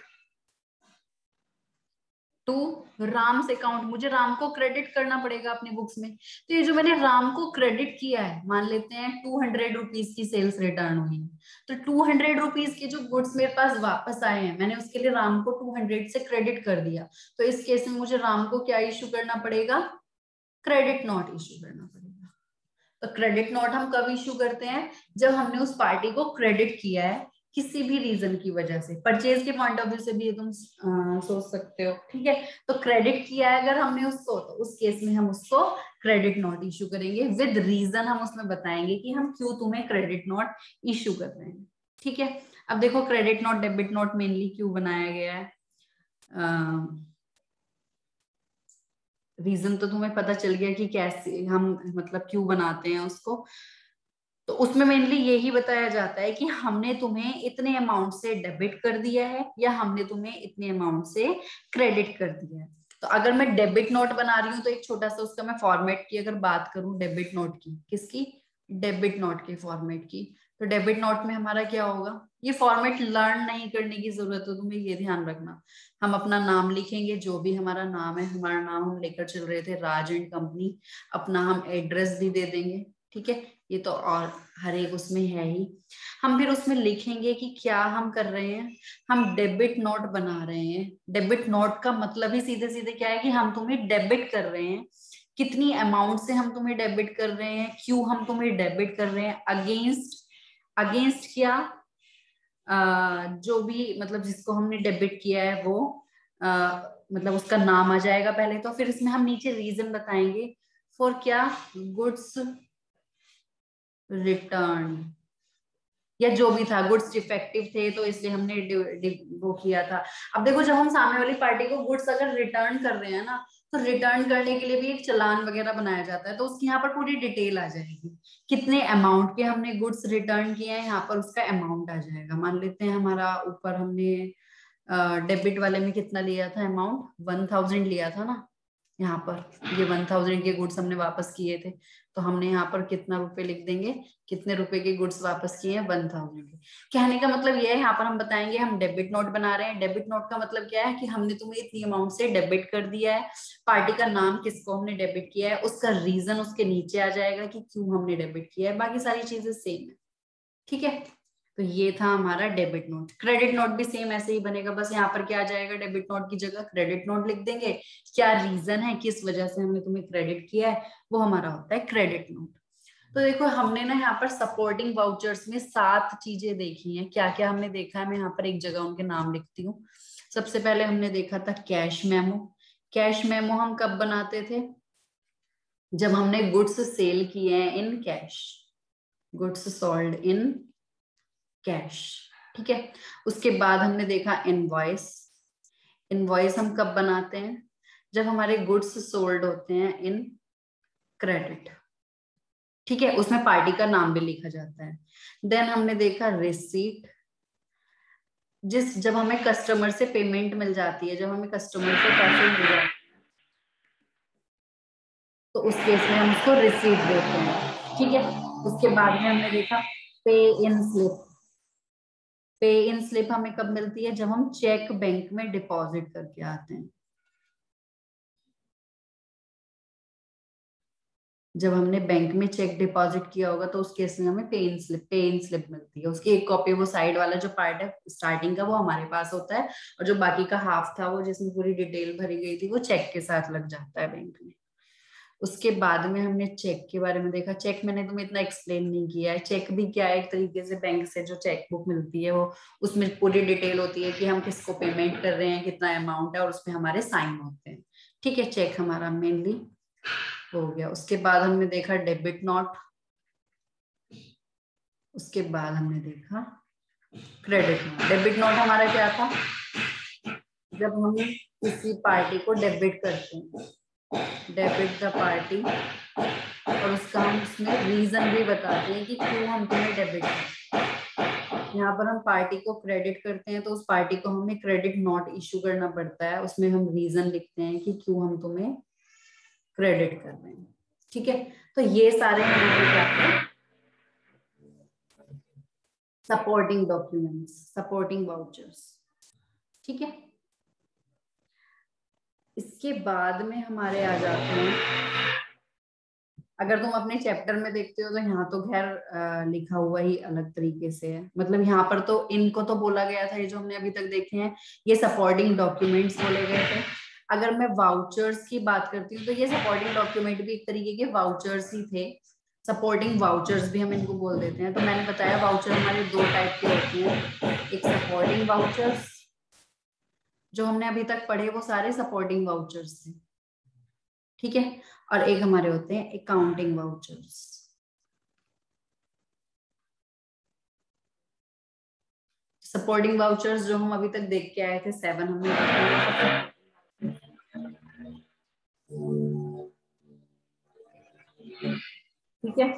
[SPEAKER 1] to Ram से अकाउंट मुझे राम को क्रेडिट करना पड़ेगा अपनी बुक्स में। तो ये जो मैंने राम को क्रेडिट किया है, मान लेते हैं टू हंड्रेड रुपीज़ की सेल्स रिटर्न हुई। तो टू हंड्रेड रुपीज़ के जो गुड्स मेरे पास वापस आए हैं, मैंने उसके लिए राम को टू हंड्रेड से क्रेडिट कर दिया। तो इस केस में मुझे राम को क्या इश्यू करना पड़ेगा? क्रेडिट नोट इश्यू करना पड़ेगा। तो क्रेडिट नोट हम कब इश्यू करते हैं? जब हमने उस पार्टी को क्रेडिट किया है। किसी भी रीजन की वजह से। परचेज के पॉइंट ऑफ़ व्यू से भी तुम सोच सकते हो, ठीक है? तो क्रेडिट किया है अगर हमने उसको तो उस केस में हम उसको क्रेडिट नोट इशू करेंगे। विद रीजन हम उसमें बताएँगे कि हम क्यों तुम्हें क्रेडिट नोट इशू कर रहे हैं, ठीक है? अब देखो credit note debit note mainly क्यों बनाया गया है? रीजन तो तुम्हें पता चल गया कि कैसे हम मतलब क्यों बनाते हैं उसको। तो उसमें मेनली यही बताया जाता है कि हमने तुम्हें इतने अमाउंट से डेबिट कर दिया है या हमने तुम्हें इतने अमाउंट से क्रेडिट कर दिया है। तो अगर मैं डेबिट नोट बना रही हूँ तो एक छोटा सा उसका मैं फॉर्मेट की अगर बात करूँ डेबिट नोट की, किसकी? डेबिट नोट के फॉर्मेट की। तो डेबिट नोट में हमारा क्या होगा? ये फॉर्मेट लर्न नहीं करने की ज़रूरत है, तुम्हें ये ध्यान रखना। हम अपना नाम लिखेंगे, जो भी हमारा नाम है, हमारा नाम हम लेकर चल रहे थे, राज एंड कंपनी। अपना हम एड्रेस भी दे देंगे, ठीक है? ये तो और हर एक उसमें है ही। हम फिर उसमें लिखेंगे कि क्या हम कर रहे हैं। हम डेबिट नोट बना रहे हैं। डेबिट नोट का मतलब ही सीधे सीधे क्या है कि हम तुम्हें डेबिट कर रहे हैं। कितनी अमाउंट से हम तुम्हें डेबिट कर रहे हैं क्यों हम तुम्हें डेबिट कर रहे हैं अगेंस्ट अगेंस्ट क्या? आ, जो भी मतलब जिसको हमने डेबिट किया है वो आ, मतलब उसका नाम आ जाएगा पहले तो। फिर इसमें हम नीचे रीजन बताएँगे। फॉर क्या? गुड्स रिटर्न या जो भी था गुड्स डिफेक्टिव थे तो इसलिए हमने वो किया था। अब देखो, जब हम सामने वाली पार्टी को गुड्स अगर रिटर्न कर रहे हैं ना तो रिटर्न करने के लिए भी एक चलान वगैरह बनाया जाता है तो उसकी यहाँ पर पूरी डिटेल आ जाएगी। कितने अमाउंट के हमने गुड्स रिटर्न किए हैं, यहाँ पर उसका अमाउंट आ जाएगा। मान लेते हैं हमारा ऊपर हमने डेबिट वाले में कितना लिया था अमाउंट वन थाउज़ेंड लिया था ना। यहाँ पर, ये वन थाउज़ेंड के गुड्स हमने वापस किए थे। तो हमने यहाँ पर कितना रुपए लिख देंगे? कितने रुपए के गुड्स वापस किए हैं? वन थाउज़ेंड के। कहने का मतलब ये है, यहाँ पर हम बताएँगे, हम डेबिट नोट बना रहे हैं। डेबिट नोट का मतलब क्या है कि हमने तुम्हें इतनी अमाउंट से डेबिट कर दिया है। पार्टी का नाम किसको हमने डेबिट किया है, उसका रीजन उसके नीचे आ जाएगा कि क्यों हमने डेबिट किया है। बाकी सारी चीज़ें सेम है। ठीक है? तो ये था हमारा डेबिट नोट क्रेडिट नोट भी सेम ऐसे ही बनेगा, बस यहाँ पर क्या आ जाएगा डेबिट नोट की जगह क्रेडिट नोट लिख देंगे। क्या रीजन है, किस वजह से हमने तुम्हें क्रेडिट किया है, वो हमारा होता है क्रेडिट नोट तो देखो, हमने ना यहाँ पर सपोर्टिंग वाउचर्स में सात चीज़ें देखी हैं। क्या क्या हमने देखा है, मैं यहाँ पर एक जगह उनके नाम लिखती हूँ। सबसे पहले हमने देखा था कैश मेमो कैश मेमो हम कब बनाते थे? जब हमने गुड्स सेल किए हैं in cash goods sold in cash, ठीक है? उसके बाद हमने देखा इनवॉइस इनवॉइस हम कब बनाते हैं? जब हमारे गुड्स सोल्ड होते हैं इन क्रेडिट ठीक है? उसमें पार्टी का नाम भी लिखा जाता है। देन हमने देखा रिसीट जिस, जब हमें कस्टमर से पेमेंट मिल जाती है, जब हमें कस्टमर से पैसे मिल जाते हैं तो उस केस में हम उसको रिसीट देते हैं, ठीक है? उसके बाद में हमने देखा पे इन स्लिप पे इन स्लिप हमें कब मिलती है? जब हम चेक बैंक में डिपॉजिट करके आते हैं। जब हमने बैंक में चेक डिपॉजिट किया होगा तो उस केस में हमें पे इन स्लिप, पे इन स्लिप मिलती है। उसकी एक कॉपी, वो साइड वाला जो पार्ट है, स्टार्टिंग का, वो हमारे पास होता है। और जो बाकी का हाफ़ था, वो जिसमें पूरी डिटेल भरी गई थी, वो चेक के साथ लग जाता है बैंक में। उसके बाद में हमने चेक के बारे में देखा। चेक मैंने तुम्हें इतना एक्सप्लेन नहीं किया है। चेक भी क्या है? एक तरीके से बैंक से जो चेक बुक मिलती है, वो उसमें पूरी डिटेल होती है कि हम किसको पेमेंट कर रहे हैं, कितना अमाउंट है और उसमें हमारे साइन होते हैं। ठीक है चेक हमारा मेनली हो गया। उसके बाद हमने देखा डेबिट नोट उसके बाद हमने देखा क्रेडिट नोट डेबिट नोट हमारा क्या था? जब हम किसी पार्टी को डेबिट करते हैं डेबिट द पार्टी और उसका हम उसमें रीजन भी बताते हैं कि क्यों हम तुम्हें डेबिट यहाँ पर हम पार्टी को क्रेडिट करते हैं तो उस पार्टी को हमें क्रेडिट नॉट इशू करना पड़ता है। उसमें हम रीजन लिखते हैं कि क्यों हम तुम्हें क्रेडिट कर रहे हैं। ठीक है? तो ये सारे हमारे सपोर्टिंग डॉक्यूमेंट्स सपोर्टिंग वाउचर्स ठीक है? इसके बाद में हमारे आ जाते हैं। अगर तुम अपने चैप्टर में देखते हो तो यहाँ तो खैर लिखा हुआ ही अलग तरीके से है। मतलब यहाँ पर तो इनको तो बोला गया था, ये जो हमने अभी तक देखे हैं, ये सपोर्टिंग डॉक्यूमेंट्स बोले गए थे। अगर मैं वाउचर्स की बात करती हूँ तो ये सपोर्टिंग डॉक्यूमेंट भी एक तरीके के वाउचर्स ही थे। सपोर्टिंग वाउचर्स भी हम इनको बोल देते हैं। तो मैंने बताया वाउचर हमारे दो टाइप के होते हैं। एक सपोर्टिंग वाउचर्स जो हमने अभी तक पढ़े वो सारे सपोर्टिंग वाउचर्स थे ठीक है? और एक हमारे होते हैं अकाउंटिंग वाउचर्स सपोर्टिंग वाउचर्स जो हम अभी तक देख के आए थे सेवन हमने ठीक है?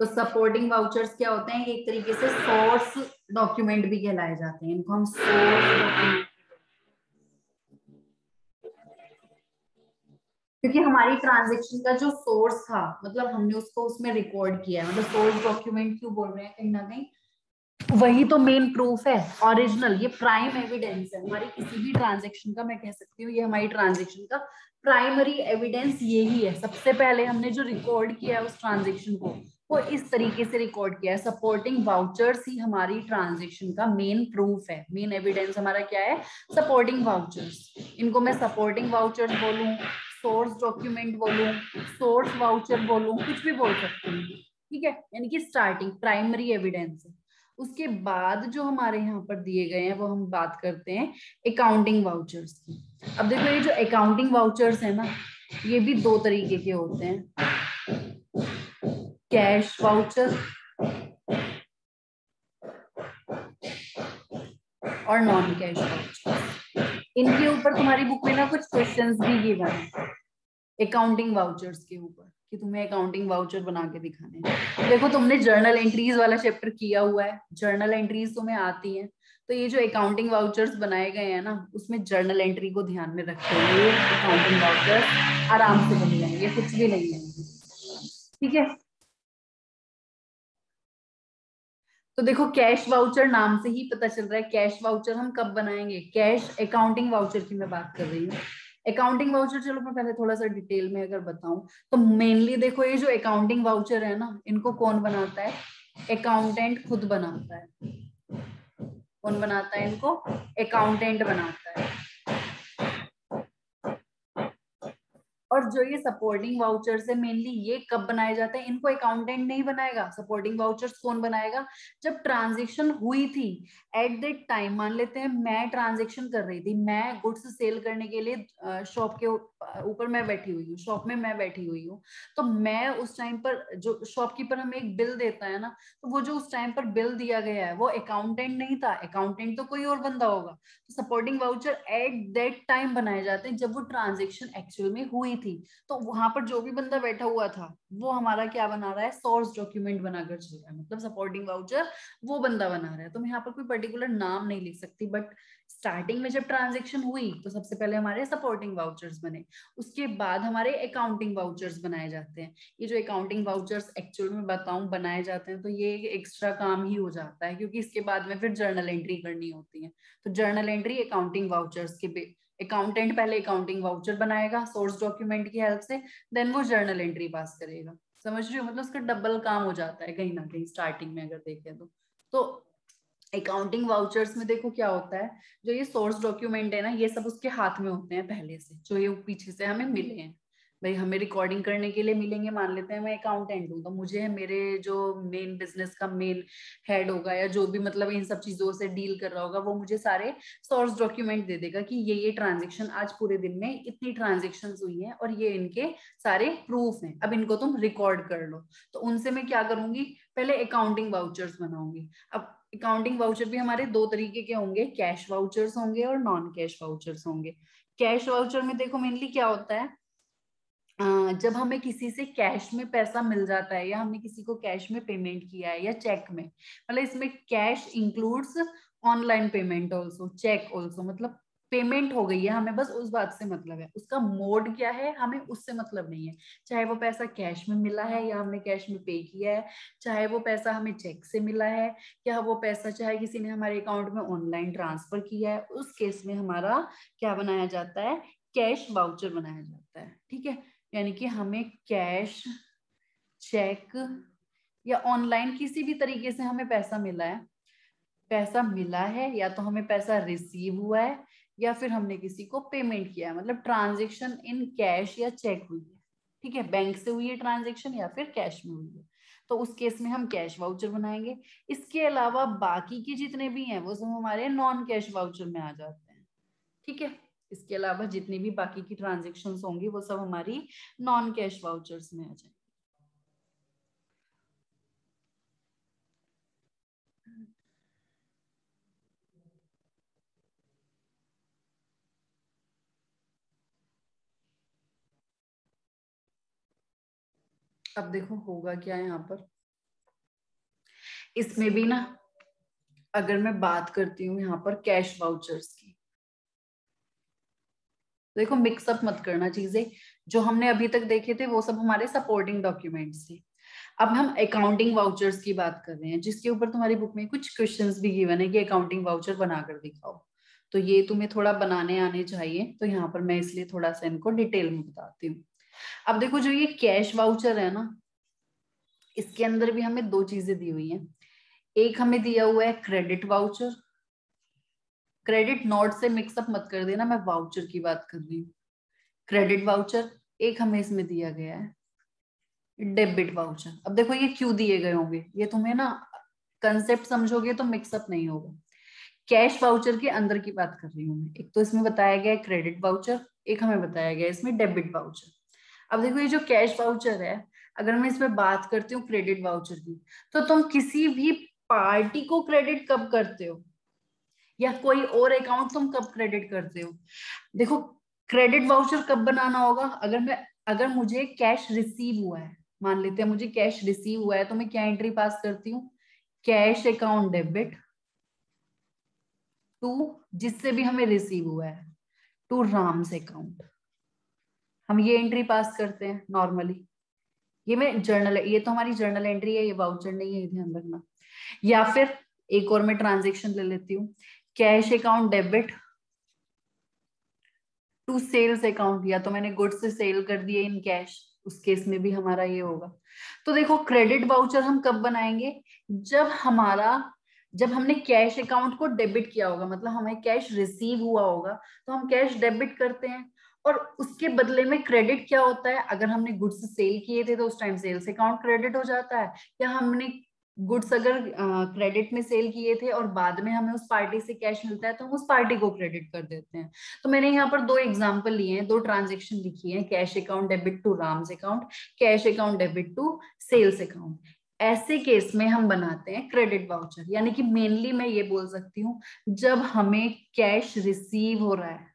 [SPEAKER 1] तो सपोर्टिंग वाउचर्स क्या होते हैं? एक तरीके से सोर्स डॉक्यूमेंट भी कहलाए जाते हैं। इनको हम सोर्स डॉक्यूमेंट क्योंकि हमारी ट्रांजेक्शन का जो सोर्स था मतलब हमने उसको उसमें रिकॉर्ड किया है। मतलब सोर्स डॉक्यूमेंट क्यों बोल रहे हैं कहीं ना कहीं? वही तो मेन प्रूफ है ओरिजिनल ये प्राइम एविडेंस है। हमारी किसी भी ट्रांजेक्शन का मैं कह सकती हूँ, ये हमारी ट्रांजेक्शन का प्राइमरी एविडेंस यही है। सबसे पहले हमने जो रिकॉर्ड किया है उस ट्रांजेक्शन को, वो इस तरीके से रिकॉर्ड किया है। सपोर्टिंग वाउचर्स ही हमारी ट्रांजेक्शन का मेन प्रूफ है। मेन एविडेंस हमारा क्या है? सपोर्टिंग वाउचर्स इनको मैं सपोर्टिंग वाउचर्स बोलूँ सोर्स डॉक्यूमेंट बोलूँ सोर्स वाउचर बोलूँ, कुछ भी बोल सकते हैं। ठीक है? यानी कि स्टार्टिंग प्राइमरी एविडेंस उसके बाद जो हमारे यहाँ पर दिए गए हैं, वो हम बात करते हैं अकाउंटिंग वाउचर्स की। अब देखो, ये जो अकाउंटिंग वाउचर्स है ना, ये भी दो तरीके के होते हैं। कैश वाउचर और नॉन कैश वाउचर्स इनके ऊपर तुम्हारी बुक में ना कुछ क्वेश्चन भी गिवन है अकाउंटिंग वाउचर्स के ऊपर, कि तुम्हें अकाउंटिंग वाउचर बना के दिखाने देखो, तुमने जर्नल एंट्रीज वाला चैप्टर किया हुआ है। जर्नल एंट्रीज तुम्हें आती हैं। तो ये जो अकाउंटिंग वाउचर्स बनाए गए हैं ना, उसमें जर्नल एंट्री को ध्यान में रखते हुए अकाउंटिंग वाउचर आराम से बन जाएँगे, कुछ भी नहीं है। ठीक है? तो देखो, कैश वाउचर नाम से ही पता चल रहा है, कैश वाउचर हम कब बनाएँगे? कैश अकाउंटिंग वाउचर की मैं बात कर रही हूँ। अकाउंटिंग वाउचर चलो मैं पहले थोड़ा सा डिटेल में अगर बताऊँ तो मेनली देखो ये जो अकाउंटिंग वाउचर है ना, इनको कौन बनाता है? अकाउंटेंट खुद बनाता है। कौन बनाता है इनको? अकाउंटेंट बनाता है। और जो ये सपोर्टिंग वाउचर्स है मेनली ये कब बनाए जाते हैं, इनको अकाउंटेंट नहीं बनाएगा। सपोर्टिंग वाउचर्स कौन बनाएगा? जब ट्रांजेक्शन हुई थी एट दैट टाइम मान लेते हैं, मैं ट्रांजेक्शन कर रही थी, मैं गुड्स सेल करने के लिए शॉप के ऊपर मैं बैठी हुई हूँ शॉप में मैं बैठी हुई हूँ तो मैं उस टाइम पर जो शॉपकीपर हमें एक बिल देता है ना तो वो जो उस टाइम पर बिल दिया गया है, वो अकाउंटेंट नहीं था। अकाउंटेंट तो कोई और बंदा होगा। तो supporting voucher at that time बनाए जाते हैं, जब वो ट्रांजेक्शन एक्चुअल में हुई थी तो वहाँ पर जो भी बंदा बैठा हुआ था, वो हमारा क्या बना रहा है? सोर्स डॉक्यूमेंट बनाकर चल रहा है। मतलब सपोर्टिंग वाउचर वो बंदा बना रहा है। तो मैं यहाँ पर कोई पर्टिकुलर नाम नहीं लिख सकती बट स्टार्टिंग में जब ट्रांजेक्शन हुई तो सबसे पहले हमारे सपोर्टिंग वाउचर्स बने। उसके बाद हमारे अकाउंटिंग वाउचर्स बनाए जाते हैं। ये जो अकाउंटिंग वाउचर्स एक्चुअल में बताऊँ, बनाए जाते हैं तो ये एक एक्स्ट्रा काम ही हो जाता है, क्योंकि इसके बाद में फिर जर्नल एंट्री करनी होती है। तो जर्नल एंट्री अकाउंटिंग वाउचर्स के अकाउंटेंट पहले अकाउंटिंग वाउचर बनाएगा सोर्स डॉक्यूमेंट की हेल्प से देन वो जर्नल एंट्री पास करेगा। समझ रही हो? मतलब उसका डबल काम हो जाता है कहीं ना कहीं स्टार्टिंग में अगर देखें तो। तो अकाउंटिंग वाउचर्स में देखो क्या होता है, जो ये सोर्स डॉक्यूमेंट है ना, ये सब उसके हाथ में होते हैं पहले से, जो ये पीछे से हमें मिले हैं। भाई हमें रिकॉर्डिंग करने के लिए मिलेंगे, मान लेते हैं मैं अकाउंटेंट हूँ तो मुझे मेरे जो मेन बिज़नेस का मेन हेड होगा या जो भी मतलब इन सब चीज़ों से डील कर रहा होगा, वो मुझे सारे सोर्स डॉक्यूमेंट दे देगा कि ये ये ट्रांजेक्शन आज पूरे दिन में इतनी ट्रांजेक्शन हुई है और ये इनके सारे प्रूफ हैं। अब इनको तुम रिकॉर्ड कर लो। तो उनसे मैं क्या करूँगी? पहले अकाउंटिंग वाउचर्स बनाऊँगी। अब अकाउंटिंग वाउचर भी हमारे दो तरीके के होंगे कैश वाउचर्स होंगे और नॉन कैश वाउचर्स होंगे। कैश वाउचर में देखो मेनली क्या होता है? जब हमें किसी से कैश में पैसा मिल जाता है या हमने किसी को कैश में पेमेंट किया है या चेक में मतलब इसमें cash includes online payment also cheque also मतलब पेमेंट हो गई है, हमें बस उस बात से मतलब है। उसका मोड क्या है, हमें उससे मतलब नहीं है। चाहे वो पैसा कैश में मिला है या हमने कैश में पे किया है, चाहे वो पैसा हमें चेक से मिला है या वो पैसा चाहे किसी ने हमारे अकाउंट में ऑनलाइन ट्रांसफ़र किया है, उस केस में हमारा क्या बनाया जाता है, कैश वाउचर बनाया जाता है, ठीक है? यानी कि हमें कैश, चेक या ऑनलाइन किसी भी तरीके से हमें पैसा मिला है। पैसा मिला है या तो हमें पैसा रिसीव हुआ है या फिर हमने किसी को पेमेंट किया है। मतलब ट्रांजेक्शन इन कैश या चेक हुई है। ठीक है? बैंक से हुई है ट्रांजेक्शन या फिर कैश में हुई है। तो उस केस में हम कैश वाउचर बनाएँगे। इसके अलावा बाकी के जितने भी हैं, वो सब हमारे नॉन कैश वाउचर में आ जाते हैं। ठीक है? इसके अलावा जितनी भी बाकी की ट्रांजेक्शन होंगी, वो सब हमारी नॉन कैश वाउचर्स में आ जाएँगे। अब देखो होगा क्या यहाँ पर। इसमें भी ना, अगर मैं बात करती हूँ यहाँ पर कैश वाउचर्स की देखो मिक्सअप मत करना चीज़ें। जो हमने अभी तक देखे थे, वो सब हमारे सपोर्टिंग डॉक्यूमेंट्स थे। अब हम अकाउंटिंग वाउचर्स की बात कर रहे हैं, जिसके ऊपर तुम्हारी बुक में कुछ क्वेश्चंस भी गिवन है कि अकाउंटिंग वाउचर बनाकर दिखाओ। तो ये तुम्हें थोड़ा बनाने आने चाहिए तो यहाँ पर मैं इसलिए थोड़ा सा इनको डिटेल में बताती हूँ। अब देखो, जो ये कैश वाउचर है ना, इसके अंदर भी हमें दो चीज़ें दी हुई हैं। एक हमें दिया हुआ है क्रेडिट वाउचर क्रेडिट नोट से मिक्सअप मत कर देना, मैं वाउचर की बात कर रही हूँ। क्रेडिट वाउचर एक हमें इसमें दिया गया है। डेबिट वाउचर अब देखो ये क्यों दिए गए होंगे? ये तुम्हें ना कंसेप्ट समझोगे तो मिक्सअप नहीं होगा। कैश वाउचर के अंदर की बात कर रही हूँ मैं। एक तो इसमें बताया गया है क्रेडिट वाउचर एक हमें बताया गया है इसमें डेबिट वाउचर अब देखो ये जो कैश वाउचर है, अगर मैं इसमें बात करती हूँ क्रेडिट वाउचर की तो तुम किसी भी पार्टी को क्रेडिट कब करते हो? या कोई और अकाउंट तुम कब क्रेडिट करते हो? देखो क्रेडिट वाउचर कब बनाना होगा? अगर मैं, अगर मुझे कैश रिसीव हुआ है, मान लेते हैं मुझे कैश रिसीव हुआ है तो मैं क्या एंट्री पास करती हूँ? कैश अकाउंट डेबिट टू जिससे भी हमें रिसीव हुआ है टू राम्स अकाउंट हम ये एंट्री पास करते हैं नॉर्मली ये मैं जर्नल ये तो हमारी जर्नल एंट्री है, ये वाउचर नहीं है ध्यान रखना. या फिर एक और मैं ट्रांजेक्शन ले लेती हूँ. Cash account debit to sales account या तो मैंने गुड्स से सेल कर दिए इन कैश। उस केस में भी हमारा ये होगा। तो देखो, क्रेडिट वाउचर हम कब बनाएँगे? जब हमारा, जब हमने कैश अकाउंट को डेबिट किया होगा मतलब हमें कैश रिसीव हुआ होगा तो हम कैश डेबिट करते हैं। और उसके बदले में क्रेडिट क्या होता है? अगर हमने गुड्स सेल किए थे तो उस टाइम सेल्स अकाउंट क्रेडिट हो जाता है। या हमने गुड्स अगर क्रेडिट में सेल किए थे और बाद में हमें उस पार्टी से कैश मिलता है तो हम उस पार्टी को क्रेडिट कर देते हैं। तो मैंने यहाँ पर दो एग्जांपल लिए हैं, दो ट्रांजेक्शन लिखी है, cash account debit to Ram's account, cash account debit to sales account. ऐसे केस में हम बनाते हैं क्रेडिट वाउचर, यानी कि मेनली मैं ये बोल सकती हूँ, जब हमें कैश रिसीव हो रहा है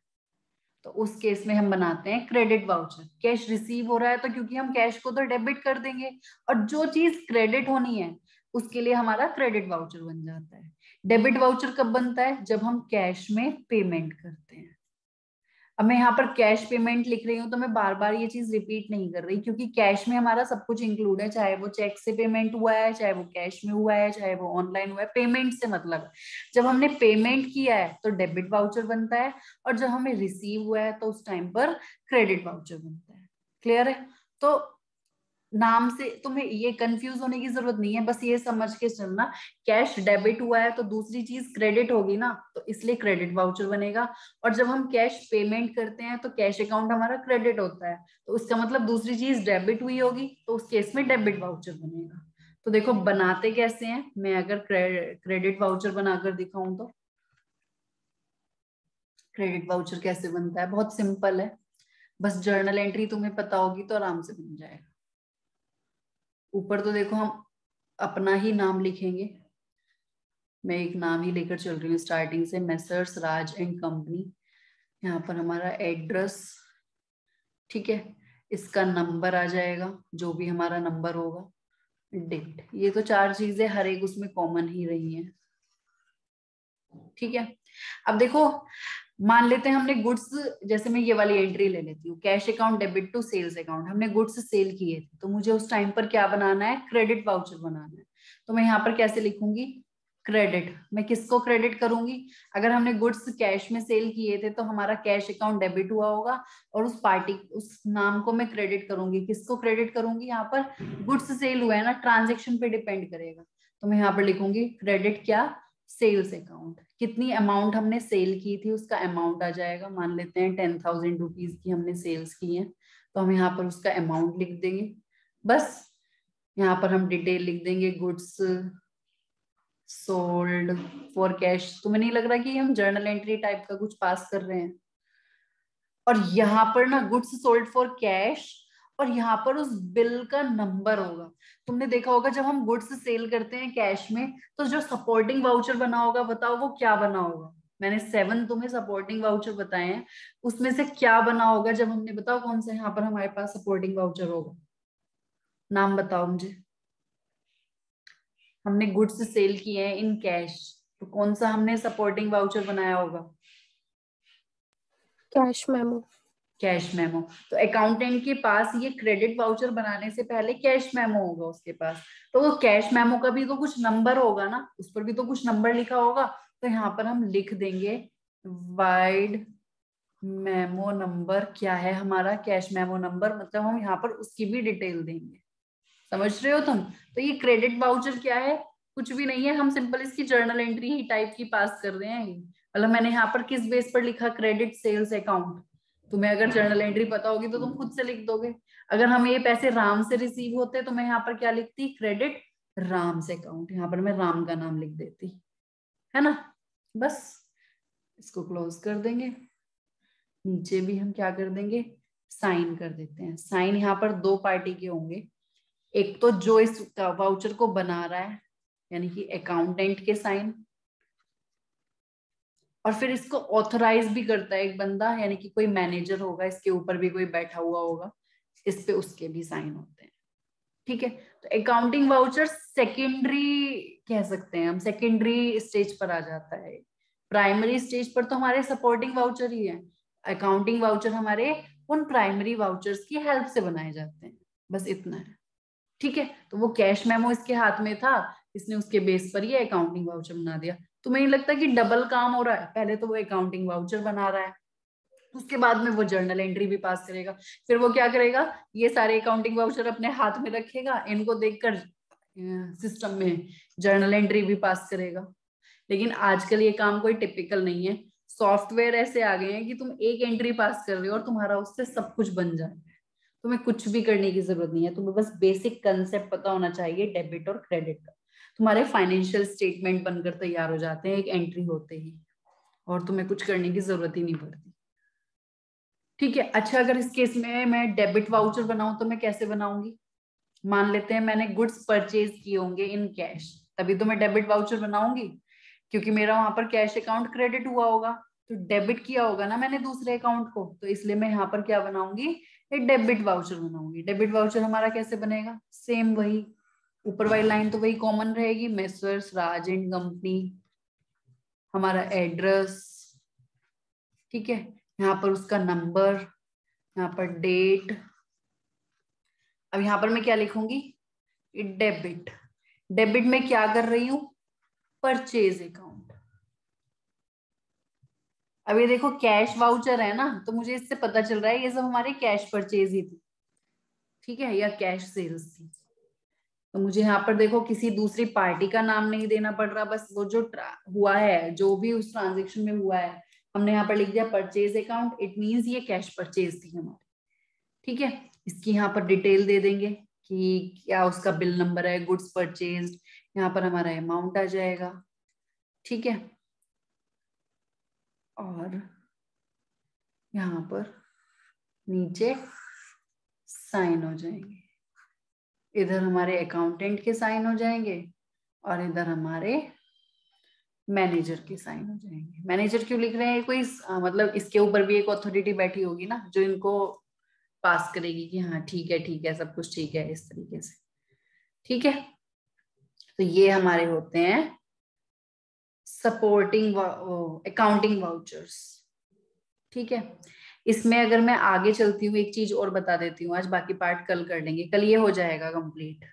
[SPEAKER 1] तो उस केस में हम बनाते हैं क्रेडिट वाउचर। कैश रिसीव हो रहा है तो क्योंकि हम कैश को तो डेबिट कर देंगे, और जो चीज़ क्रेडिट होनी है उसके लिए हमारा क्रेडिट वाउचर बन जाता है। डेबिट वाउचर कब बनता है? जब हम कैश में पेमेंट करते हैं। अब मैं यहाँ पर कैश पेमेंट लिख रही हूँ तो मैं बार बार ये चीज़ रिपीट नहीं कर रही क्योंकि कैश में हमारा सब कुछ इंक्लूड है, चाहे वो चेक से पेमेंट हुआ है, चाहे वो कैश में हुआ है, चाहे वो ऑनलाइन हुआ है पेमेंट से मतलब। जब हमने पेमेंट किया है तो डेबिट वाउचर बनता है और जब हमें रिसीव हुआ है तो उस टाइम पर क्रेडिट वाउचर बनता है। क्लियर है? तो नाम से तुम्हें ये कंफ्यूज होने की ज़रूरत नहीं है, बस ये समझ के चलना कैश डेबिट हुआ है तो दूसरी चीज़ क्रेडिट होगी ना तो इसलिए क्रेडिट वाउचर बनेगा। और जब हम कैश पेमेंट करते हैं तो कैश अकाउंट हमारा क्रेडिट होता है तो उसका मतलब दूसरी चीज़ डेबिट हुई होगी तो उस केस में डेबिट वाउचर बनेगा। तो देखो, बनाते कैसे हैं? मैं अगर क्रेडिट वाउचर बनाकर दिखाऊँ तो। क्रेडिट वाउचर कैसे बनता है? बहुत सिंपल है। बस जर्नल एंट्री तुम्हें पता होगी तो आराम से बन जाएगा। ऊपर तो देखो हम अपना ही नाम लिखेंगे। मैं एक नाम ही लेकर चल रही हूँ स्टार्टिंग से मेसर्स राज एंड कंपनी यहाँ पर हमारा एड्रेस ठीक है? इसका नंबर आ जाएगा, जो भी हमारा नंबर होगा। डेट ये तो चार चीज़ें हर एक उसमें कॉमन ही रही हैं। ठीक है? अब देखो मान लेते हैं हमने गुड्स जैसे मैं ये वाली एंट्री ले लेती हूँ cash account debit to sales account हमने गुड्स सेल किए थे तो मुझे उस टाइम पर क्या बनाना है? क्रेडिट वाउचर बनाना है। तो मैं यहाँ पर कैसे लिखूँगी? क्रेडिट मैं किसको क्रेडिट करूँगी? अगर हमने गुड्स कैश में सेल किए थे तो हमारा कैश अकाउंट डेबिट हुआ होगा, और उस पार्टी उस नाम को मैं क्रेडिट करूँगी। किसको क्रेडिट करूँगी? यहाँ पर गुड्स सेल हुआ है ना ट्रांजेक्शन पे डिपेंड करेगा। तो मैं यहाँ पर लिखूँगी क्रेडिट क्या? सेल्स अकाउंट कितनी अमाउंट हमने सेल की थी, उसका अमाउंट आ जाएगा। मान लेते हैं टेन थाउज़ेंड रुपीज़ की हमने सेल्स की है तो हम यहाँ पर उसका अमाउंट लिख देंगे। बस, यहाँ पर हम डिटेल लिख देंगे। गुड्स सोल्ड फॉर कैश तुम्हें नहीं लग रहा कि हम जर्नल एंट्री टाइप का कुछ पास कर रहे हैं? और यहाँ पर ना गुड्स सोल्ड फॉर कैश और यहाँ पर उस बिल का नंबर होगा। तुमने देखा होगा, जब हम गुड्स सेल करते हैं कैश में तो जो सपोर्टिंग वाउचर बना होगा, बताओ वो क्या बना होगा? मैंने सेवन तुम्हें सपोर्टिंग वाउचर बताए हैं। उसमें से क्या बना होगा, जब हमने, बताओ कौन सा यहाँ पर हमारे पास सपोर्टिंग वाउचर होगा? नाम बताओ मुझे। हमने गुड्स सेल किए हैं इन कैश तो कौन सा हमने सपोर्टिंग वाउचर बनाया होगा?
[SPEAKER 2] Cash memo.
[SPEAKER 1] Cash memo. तो अकाउंटेंट के पास ये क्रेडिट वाउचर बनाने से पहले कैश मेमो होगा उसके पास। तो वो कैश मेमो का भी तो कुछ नंबर होगा ना, उस पर भी तो कुछ नंबर लिखा होगा। तो यहाँ पर हम लिख देंगे वाइड मेमो नंबर क्या है हमारा, कैश मेमो नंबर मतलब हम यहाँ पर उसकी भी डिटेल देंगे। समझ रहे हो तुम? तो ये क्रेडिट वाउचर क्या है? कुछ भी नहीं है, हम सिंपल इसकी जर्नल एंट्री ही टाइप की पास कर रहे हैं। मतलब मैंने यहाँ पर किस बेस पर लिखा क्रेडिट सेल्स अकाउंट तुम्हें अगर जर्नल एंट्री पता होगी तो तुम खुद से लिख दोगे। अगर हमें ये पैसे राम से रिसीव होते तो मैं यहाँ पर क्या लिखती? क्रेडिट राम से अकाउंट यहाँ पर मैं राम का नाम लिख देती। है ना? बस, इसको क्लोज कर देंगे। नीचे भी हम क्या कर देंगे? साइन कर देते हैं। साइन यहाँ पर दो पार्टी के होंगे। एक तो जो इस वाउचर को बना रहा है, यानी कि अकाउंटेंट के साइन और फिर इसको ऑथोराइज भी करता है एक बंदा, यानी कि कोई मैनेजर होगा, इसके ऊपर भी कोई बैठा हुआ होगा, इस पे उसके भी साइन होते हैं। ठीक है? तो अकाउंटिंग वाउचर सेकेंडरी कह सकते हैं हम सेकेंडरी स्टेज पर आ जाता है। प्राइमरी स्टेज पर तो हमारे सपोर्टिंग वाउचर ही है। अकाउंटिंग वाउचर हमारे उन प्राइमरी वाउचर्स की हेल्प से बनाए जाते हैं। बस इतना है। ठीक है? तो वो कैश मेमो इसके हाथ में था, इसने उसके बेस पर ही अकाउंटिंग वाउचर बना दिया। तुम्हें नहीं लगता कि डबल काम हो रहा है। पहले तो वो अकाउंटिंग वाउचर बना रहा है। उसके बाद में वो जर्नल एंट्री भी पास करेगा। फिर वो क्या करेगा? ये सारे अकाउंटिंग वाउचर अपने हाथ में रखेगा। इनको देखकर सिस्टम में जर्नल एंट्री भी पास करेगा। लेकिन आजकल ये काम कोई टिपिकल नहीं है। सॉफ्टवेयर ऐसे आ गए हैं कि तुम एक एंट्री पास कर रहे हो और तुम्हारा उससे सब कुछ बन जाए तुम्हें कुछ भी करने की ज़रूरत नहीं है। तुम्हें बस बेसिक कंसेप्ट पता होना चाहिए डेबिट और क्रेडिट का। तुम्हारे फाइनेंशियल स्टेटमेंट बनकर तैयार हो जाते हैं, एक एंट्री होते ही। और तुम्हें कुछ करने की ज़रूरत ही नहीं पड़ती। ठीक है अच्छा अगर इस केस में मैं डेबिट वाउचर बनाऊँ तो मैं कैसे बनाऊँगी? मान लेते हैं मैंने गुड्स परचेज किए होंगे इन कैश तभी तो मैं डेबिट वाउचर बनाऊँगी? क्योंकि मेरा वहाँ पर कैश अकाउंट क्रेडिट हुआ होगा तो डेबिट किया होगा ना मैंने दूसरे अकाउंट को तो इसलिए मैं यहाँ पर क्या बनाऊँगी? डेबिट वाउचर बनाऊँगी। डेबिट वाउचर हमारा कैसे बनेगा? सेम वही। ऊपर वाली लाइन तो वही कॉमन रहेगी मेसर्स राज एंड कंपनी हमारा एड्रेस ठीक है? यहाँ पर उसका नंबर यहाँ पर डेट अब यहाँ पर मैं क्या लिखूँगी? डेबिट डेबिट में क्या कर रही हूँ? परचेज अकाउंट अब ये देखो कैश वाउचर है ना तो मुझे इससे पता चल रहा है, ये सब हमारे कैश परचेज ही थी। ठीक है? या कैश सेल्स थी। तो मुझे यहाँ पर देखो किसी दूसरी पार्टी का नाम नहीं देना पड़ रहा, बस वो जो हुआ है, जो भी उस ट्रांजेक्शन में हुआ है, हमने यहाँ पर लिख दिया परचेज अकाउंट इट मीन्स ये कैश परचेज थी हमारी। ठीक है? इसकी यहाँ पर डिटेल दे देंगे कि क्या उसका बिल नंबर है गुड्स परचेज यहाँ पर हमारा अमाउंट आ जाएगा। ठीक है? और यहाँ पर नीचे साइन हो जाएँगे। इधर हमारे अकाउंटेंट के साइन हो जाएँगे और इधर हमारे मैनेजर के साइन हो जाएँगे। मैनेजर क्यों लिख रहे हैं? कोई आ, मतलब इसके ऊपर भी एक अथॉरिटी बैठी होगी ना जो इनको पास करेगी कि हाँ ठीक है ठीक है सब कुछ ठीक है इस तरीके से। ठीक है? तो ये हमारे होते हैं सपोर्टिंग अकाउंटिंग वाउचर्स ठीक है? इसमें अगर मैं आगे चलती हूँ, एक चीज़ और बता देती हूँ, आज बाकी पार्ट कल कर लेंगे। कल ये हो जाएगा कंप्लीट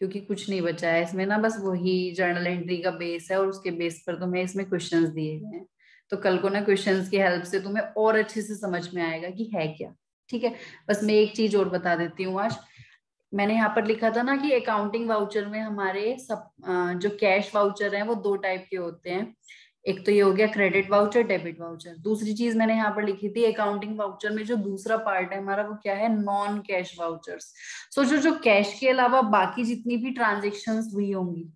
[SPEAKER 1] क्योंकि कुछ नहीं बचा है। इसमें ना बस वही जर्नल एंट्री का बेस है और उसके बेस पर तुम्हें इसमें क्वेश्चंस दिए गए हैं। तो कल को ना क्वेश्चंस की हेल्प से तुम्हें और अच्छे से समझ में आएगा कि है क्या। ठीक है? बस मैं एक चीज़ और बता देती हूँ आज। मैंने यहाँ पर लिखा था ना कि अकाउंटिंग वाउचर में हमारे सब जो कैश वाउचर है, वो दो टाइप के होते हैं। एक तो ये हो गया क्रेडिट वाउचर डेबिट वाउचर दूसरी चीज़ मैंने यहाँ पर लिखी थी अकाउंटिंग वाउचर में जो दूसरा पार्ट है हमारा, वो क्या है? नॉन कैश वाउचर्स सो जो जो कैश के अलावा बाकी जितनी भी ट्रांजेक्शन हुई होंगी,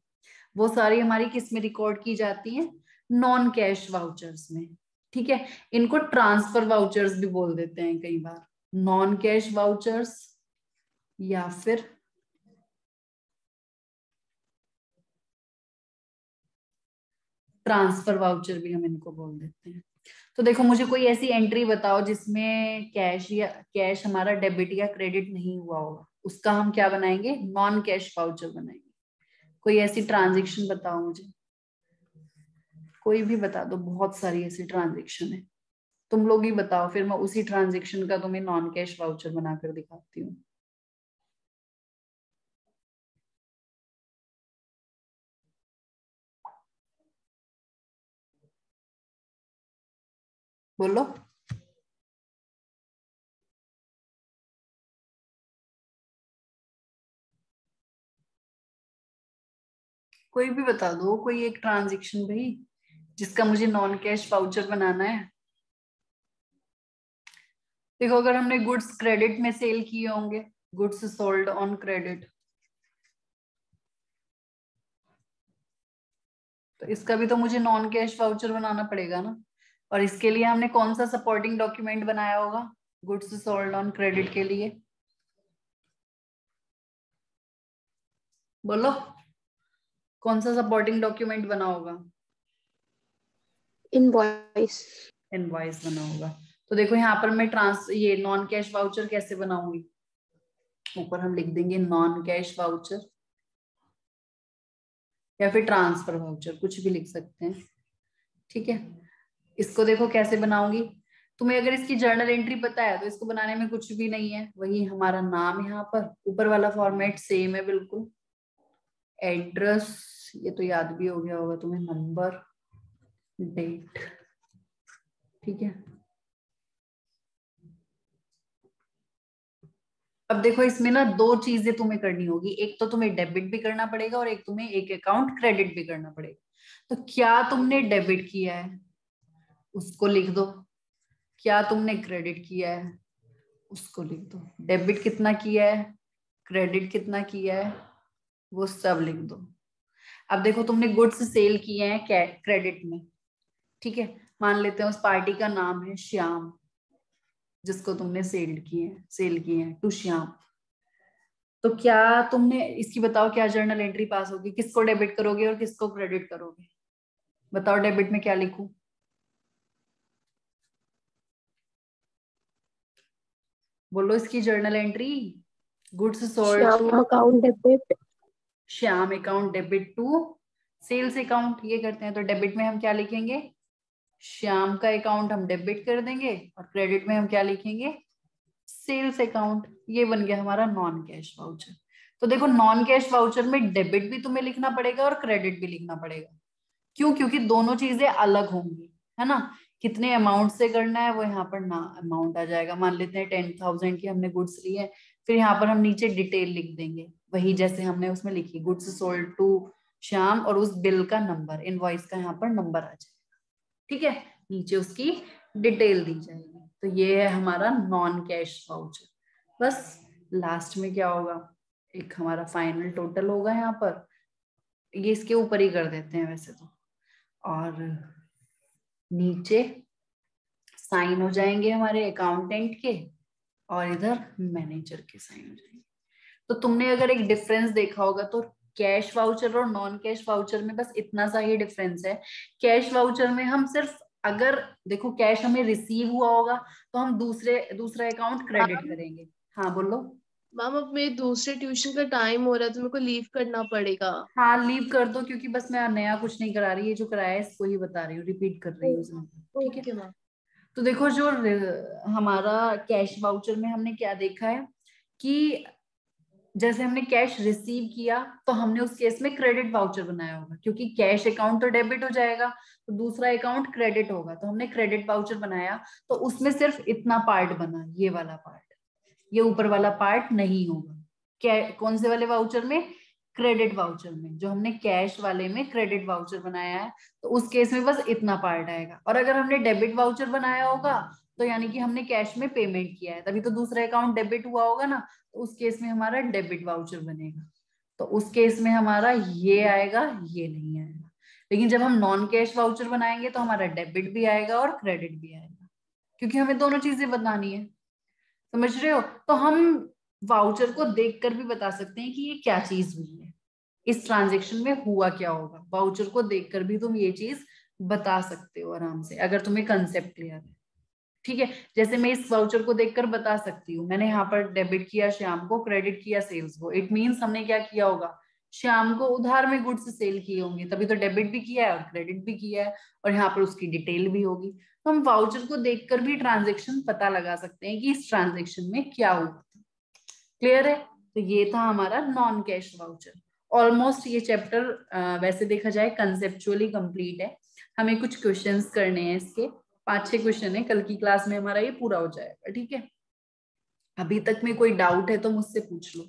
[SPEAKER 1] वो सारी हमारी किसमें रिकॉर्ड की जाती है? नॉन कैश वाउचर्स में. ठीक है? इनको ट्रांसफ़र वाउचर्स भी बोल देते हैं कई बार. नॉन कैश वाउचर्स या फिर ट्रांसफ़र वाउचर भी हम इनको बोल देते हैं। तो देखो, मुझे कोई ऐसी एंट्री बताओ जिसमें कैश या कैश हमारा डेबिट या क्रेडिट नहीं हुआ होगा। उसका हम क्या बनाएँगे? नॉन कैश वाउचर बनाएँगे। कोई ऐसी ट्रांजेक्शन बताओ मुझे। कोई भी बता दो, बहुत सारी ऐसी ट्रांजेक्शन है। तुम लोग ही बताओ, फिर मैं उसी ट्रांजेक्शन का तुम्हें नॉन कैश वाउचर बनाकर दिखाती हूँ। बोलो। कोई भी बता दो, कोई एक ट्रांजेक्शन भाई जिसका मुझे नॉन कैश वाउचर बनाना है। देखो, अगर हमने गुड्स क्रेडिट में सेल किए होंगे गुड्स सोल्ड ऑन क्रेडिट तो इसका भी तो मुझे नॉन कैश वाउचर बनाना पड़ेगा ना। और इसके लिए हमने कौन सा सपोर्टिंग डॉक्यूमेंट बनाया होगा? गुड्स सोल्ड ऑन क्रेडिट के लिए। बोलो कौन सा सपोर्टिंग डॉक्यूमेंट बना होगा?
[SPEAKER 2] इनवॉइस
[SPEAKER 1] इनवॉइस बना होगा। तो देखो यहाँ पर मैं ट्रांस ये नॉन कैश वाउचर कैसे बनाऊँगी? ऊपर हम लिख देंगे नॉन कैश वाउचर या फिर ट्रांसफ़र वाउचर कुछ भी लिख सकते हैं। ठीक है? इसको देखो कैसे बनाऊँगी। तुम्हें अगर इसकी जर्नल एंट्री पता है तो इसको बनाने में कुछ भी नहीं है। वही हमारा नाम यहाँ पर, ऊपर वाला फॉर्मेट सेम है बिल्कुल। एड्रेस ये तो याद भी हो गया होगा तुम्हें नंबर डेट ठीक है। अब देखो, इसमें ना दो चीज़ें तुम्हें करनी होगी। एक तो तुम्हें डेबिट भी करना पड़ेगा और एक तुम्हें एक अकाउंट क्रेडिट भी करना पड़ेगा। तो क्या तुमने डेबिट किया है? उसको लिख दो। क्या तुमने क्रेडिट किया है? उसको लिख दो। डेबिट कितना किया है? क्रेडिट कितना किया है? वो सब लिख दो। अब देखो, तुमने गुड्स सेल किए हैं क्रेडिट में। ठीक है? मान लेते हैं उस पार्टी का नाम है श्याम, जिसको तुमने सेल किए हैं सेल किए हैं टू श्याम। तो क्या तुमने, इसकी बताओ क्या जर्नल एंट्री पास होगी? किसको डेबिट करोगे और किसको क्रेडिट करोगे? बताओ डेबिट में क्या लिखूं? बोलो इसकी journal entry goods sold
[SPEAKER 2] account debit
[SPEAKER 1] Shyam account debit to sales account ये करते हैं तो डेबिट में हम क्या लिखेंगे? श्याम का अकाउंट हम डेबिट कर देंगे और क्रेडिट में हम क्या लिखेंगे? सेल्स अकाउंट ये बन गया हमारा नॉन कैश वाउचर तो देखो नॉन कैश वाउचर में डेबिट भी तुम्हें लिखना पड़ेगा और क्रेडिट भी लिखना पड़ेगा। क्यों? क्योंकि दोनों चीज़ें अलग होंगी है ना? कितने अमाउंट से करना है, वो यहाँ पर ना अमाउंट आ जाएगा। मान लेते हैं टेन थाउज़ेंड की हमने गुड्स ली है, फिर यहाँ पर हम नीचे डिटेल लिख देंगे। वही जैसे हमने उसमें लिखी गुड्स सोल्ड टू श्याम और उस बिल का नंबर इनवॉइस का यहाँ पर नंबर आ जाएगा। ठीक है? नीचे उसकी डिटेल दी जाएगी। तो ये है हमारा नॉन कैश वाउचर बस लास्ट में क्या होगा? एक हमारा फाइनल टोटल होगा यहाँ पर। ये इसके ऊपर ही कर देते हैं वैसे तो। और नीचे साइन हो जाएँगे हमारे अकाउंटेंट के और इधर मैनेजर के साइन हो जाएँगे। तो तुमने अगर एक डिफरेंस देखा होगा तो कैश वाउचर और नॉन कैश वाउचर में बस इतना सा ही डिफरेंस है। कैश वाउचर में हम सिर्फ़ अगर देखो कैश हमें रिसीव हुआ होगा तो हम दूसरे दूसरा अकाउंट क्रेडिट करेंगे। हाँ बोलो।
[SPEAKER 2] मैम अब मेरे दूसरे ट्यूशन का टाइम हो रहा है तो मेरे को लीव करना पड़ेगा।
[SPEAKER 1] हाँ लीव कर दो क्योंकि बस मैं नया कुछ नहीं करा रही है जो कराया है इसको ही बता रही हूँ रिपीट कर रही हूँ ठीक है? तो देखो जो हमारा कैश वाउचर में हमने क्या देखा है कि जैसे हमने कैश रिसीव किया तो हमने उस केस में क्रेडिट वाउचर बनाया होगा क्योंकि कैश अकाउंट तो डेबिट हो जाएगा तो दूसरा अकाउंट क्रेडिट होगा। तो हमने क्रेडिट वाउचर बनाया तो उसमें सिर्फ़ इतना पार्ट बना ये वाला पार्ट ये ऊपर वाला पार्ट नहीं होगा। कौन से वाले वाउचर में? क्रेडिट वाउचर में। जो हमने कैश वाले में क्रेडिट वाउचर बनाया है तो उस केस में बस इतना पार्ट आएगा। और अगर हमने डेबिट वाउचर बनाया होगा तो यानी कि हमने कैश में पेमेंट किया है, तभी तो दूसरा अकाउंट डेबिट हुआ होगा ना तो उस केस में हमारा डेबिट वाउचर बनेगा। तो उस केस में हमारा ये आएगा, ये नहीं आएगा। लेकिन जब हम नॉन कैश वाउचर बनाएँगे तो हमारा डेबिट भी आएगा और क्रेडिट भी आएगा। क्योंकि हमें दोनों चीज़ें बतानी है। समझ रहे हो? तो हम वाउचर को देखकर भी बता सकते हैं कि ये क्या चीज़ हुई है। इस ट्रांजेक्शन में हुआ क्या होगा? वाउचर को देखकर भी तुम ये चीज़ बता सकते हो आराम से, अगर तुम्हें कंसेप्ट क्लियर है। ठीक है? जैसे मैं इस वाउचर को देखकर बता सकती हूँ। मैंने यहाँ पर डेबिट किया, श्याम को क्रेडिट किया सेल्स को। इट मीन्स हमने क्या किया होगा? श्याम को उधार में गुड्स सेल किए होंगे, तभी तो डेबिट भी किया है और क्रेडिट भी किया है और यहाँ पर उसकी डिटेल भी होगी। तो हम वाउचर को देखकर भी ट्रांजेक्शन पता लगा सकते हैं कि इस ट्रांजेक्शन में क्या हुआ। क्लियर है? तो ये था हमारा नॉन कैश वाउचर ऑलमोस्ट ये चैप्टर वैसे देखा जाए कंसेप्चुअली कंप्लीट है। हमें कुछ क्वेश्चन करने हैं इसके। पाँच छह क्वेश्चन है। कल की क्लास में हमारा ये पूरा हो जाएगा, ठीक है? अभी तक में कोई डाउट है तो मुझसे पूछ लो।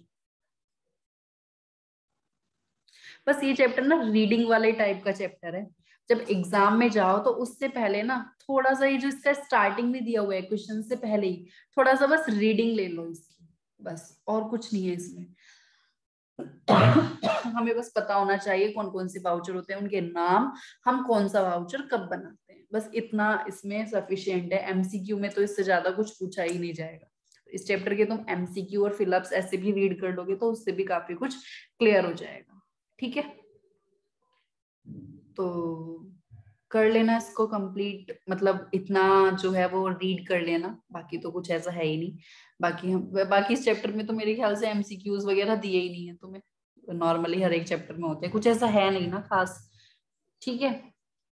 [SPEAKER 1] बस ये चैप्टर ना रीडिंग वाले टाइप का चैप्टर है। जब एग्ज़ाम में जाओ तो उससे पहले ना थोड़ा सा ये जो इसका स्टार्टिंग में दिया हुआ है क्वेश्चन से पहले ही थोड़ा सा बस रीडिंग ले लो इसकी, बस, और कुछ नहीं है इसमें। हमें बस पता होना चाहिए कौन कौन से वाउचर होते हैं, उनके नाम, हम कौन सा वाउचर कब बनाते हैं। बस इतना इसमें सफिशियंट है एमसीक्यू में तो इससे ज़्यादा कुछ पूछा ही नहीं जाएगा। इस चैप्टर के तुम एमसीक्यू और फिलअप्स ऐसे भी रीड कर लोगे तो उससे भी काफ़ी कुछ क्लियर हो जाएगा। ठीक है? तो कर लेना इसको कंप्लीट मतलब इतना जो है वो रीड कर लेना, बाकी तो कुछ ऐसा है ही नहीं। बाकी हम, बाकी इस चैप्टर में तो मेरे ख्याल से एमसीक्यूज वगैरह दिए ही नहीं है तुम्हें नॉर्मली हर एक चैप्टर में होते हैं। कुछ ऐसा है नहीं ना खास, ठीक है?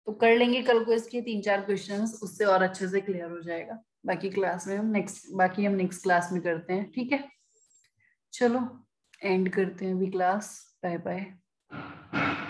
[SPEAKER 1] तो कर लेंगे कल को इसके तीन चार क्वेश्चन उससे और अच्छे से क्लियर हो जाएगा। बाकी क्लास में हम नेक्स्ट बाकी हम नेक्स्ट क्लास में करते हैं, ठीक है? चलो एंड करते हैं अभी class bye bye Thank you.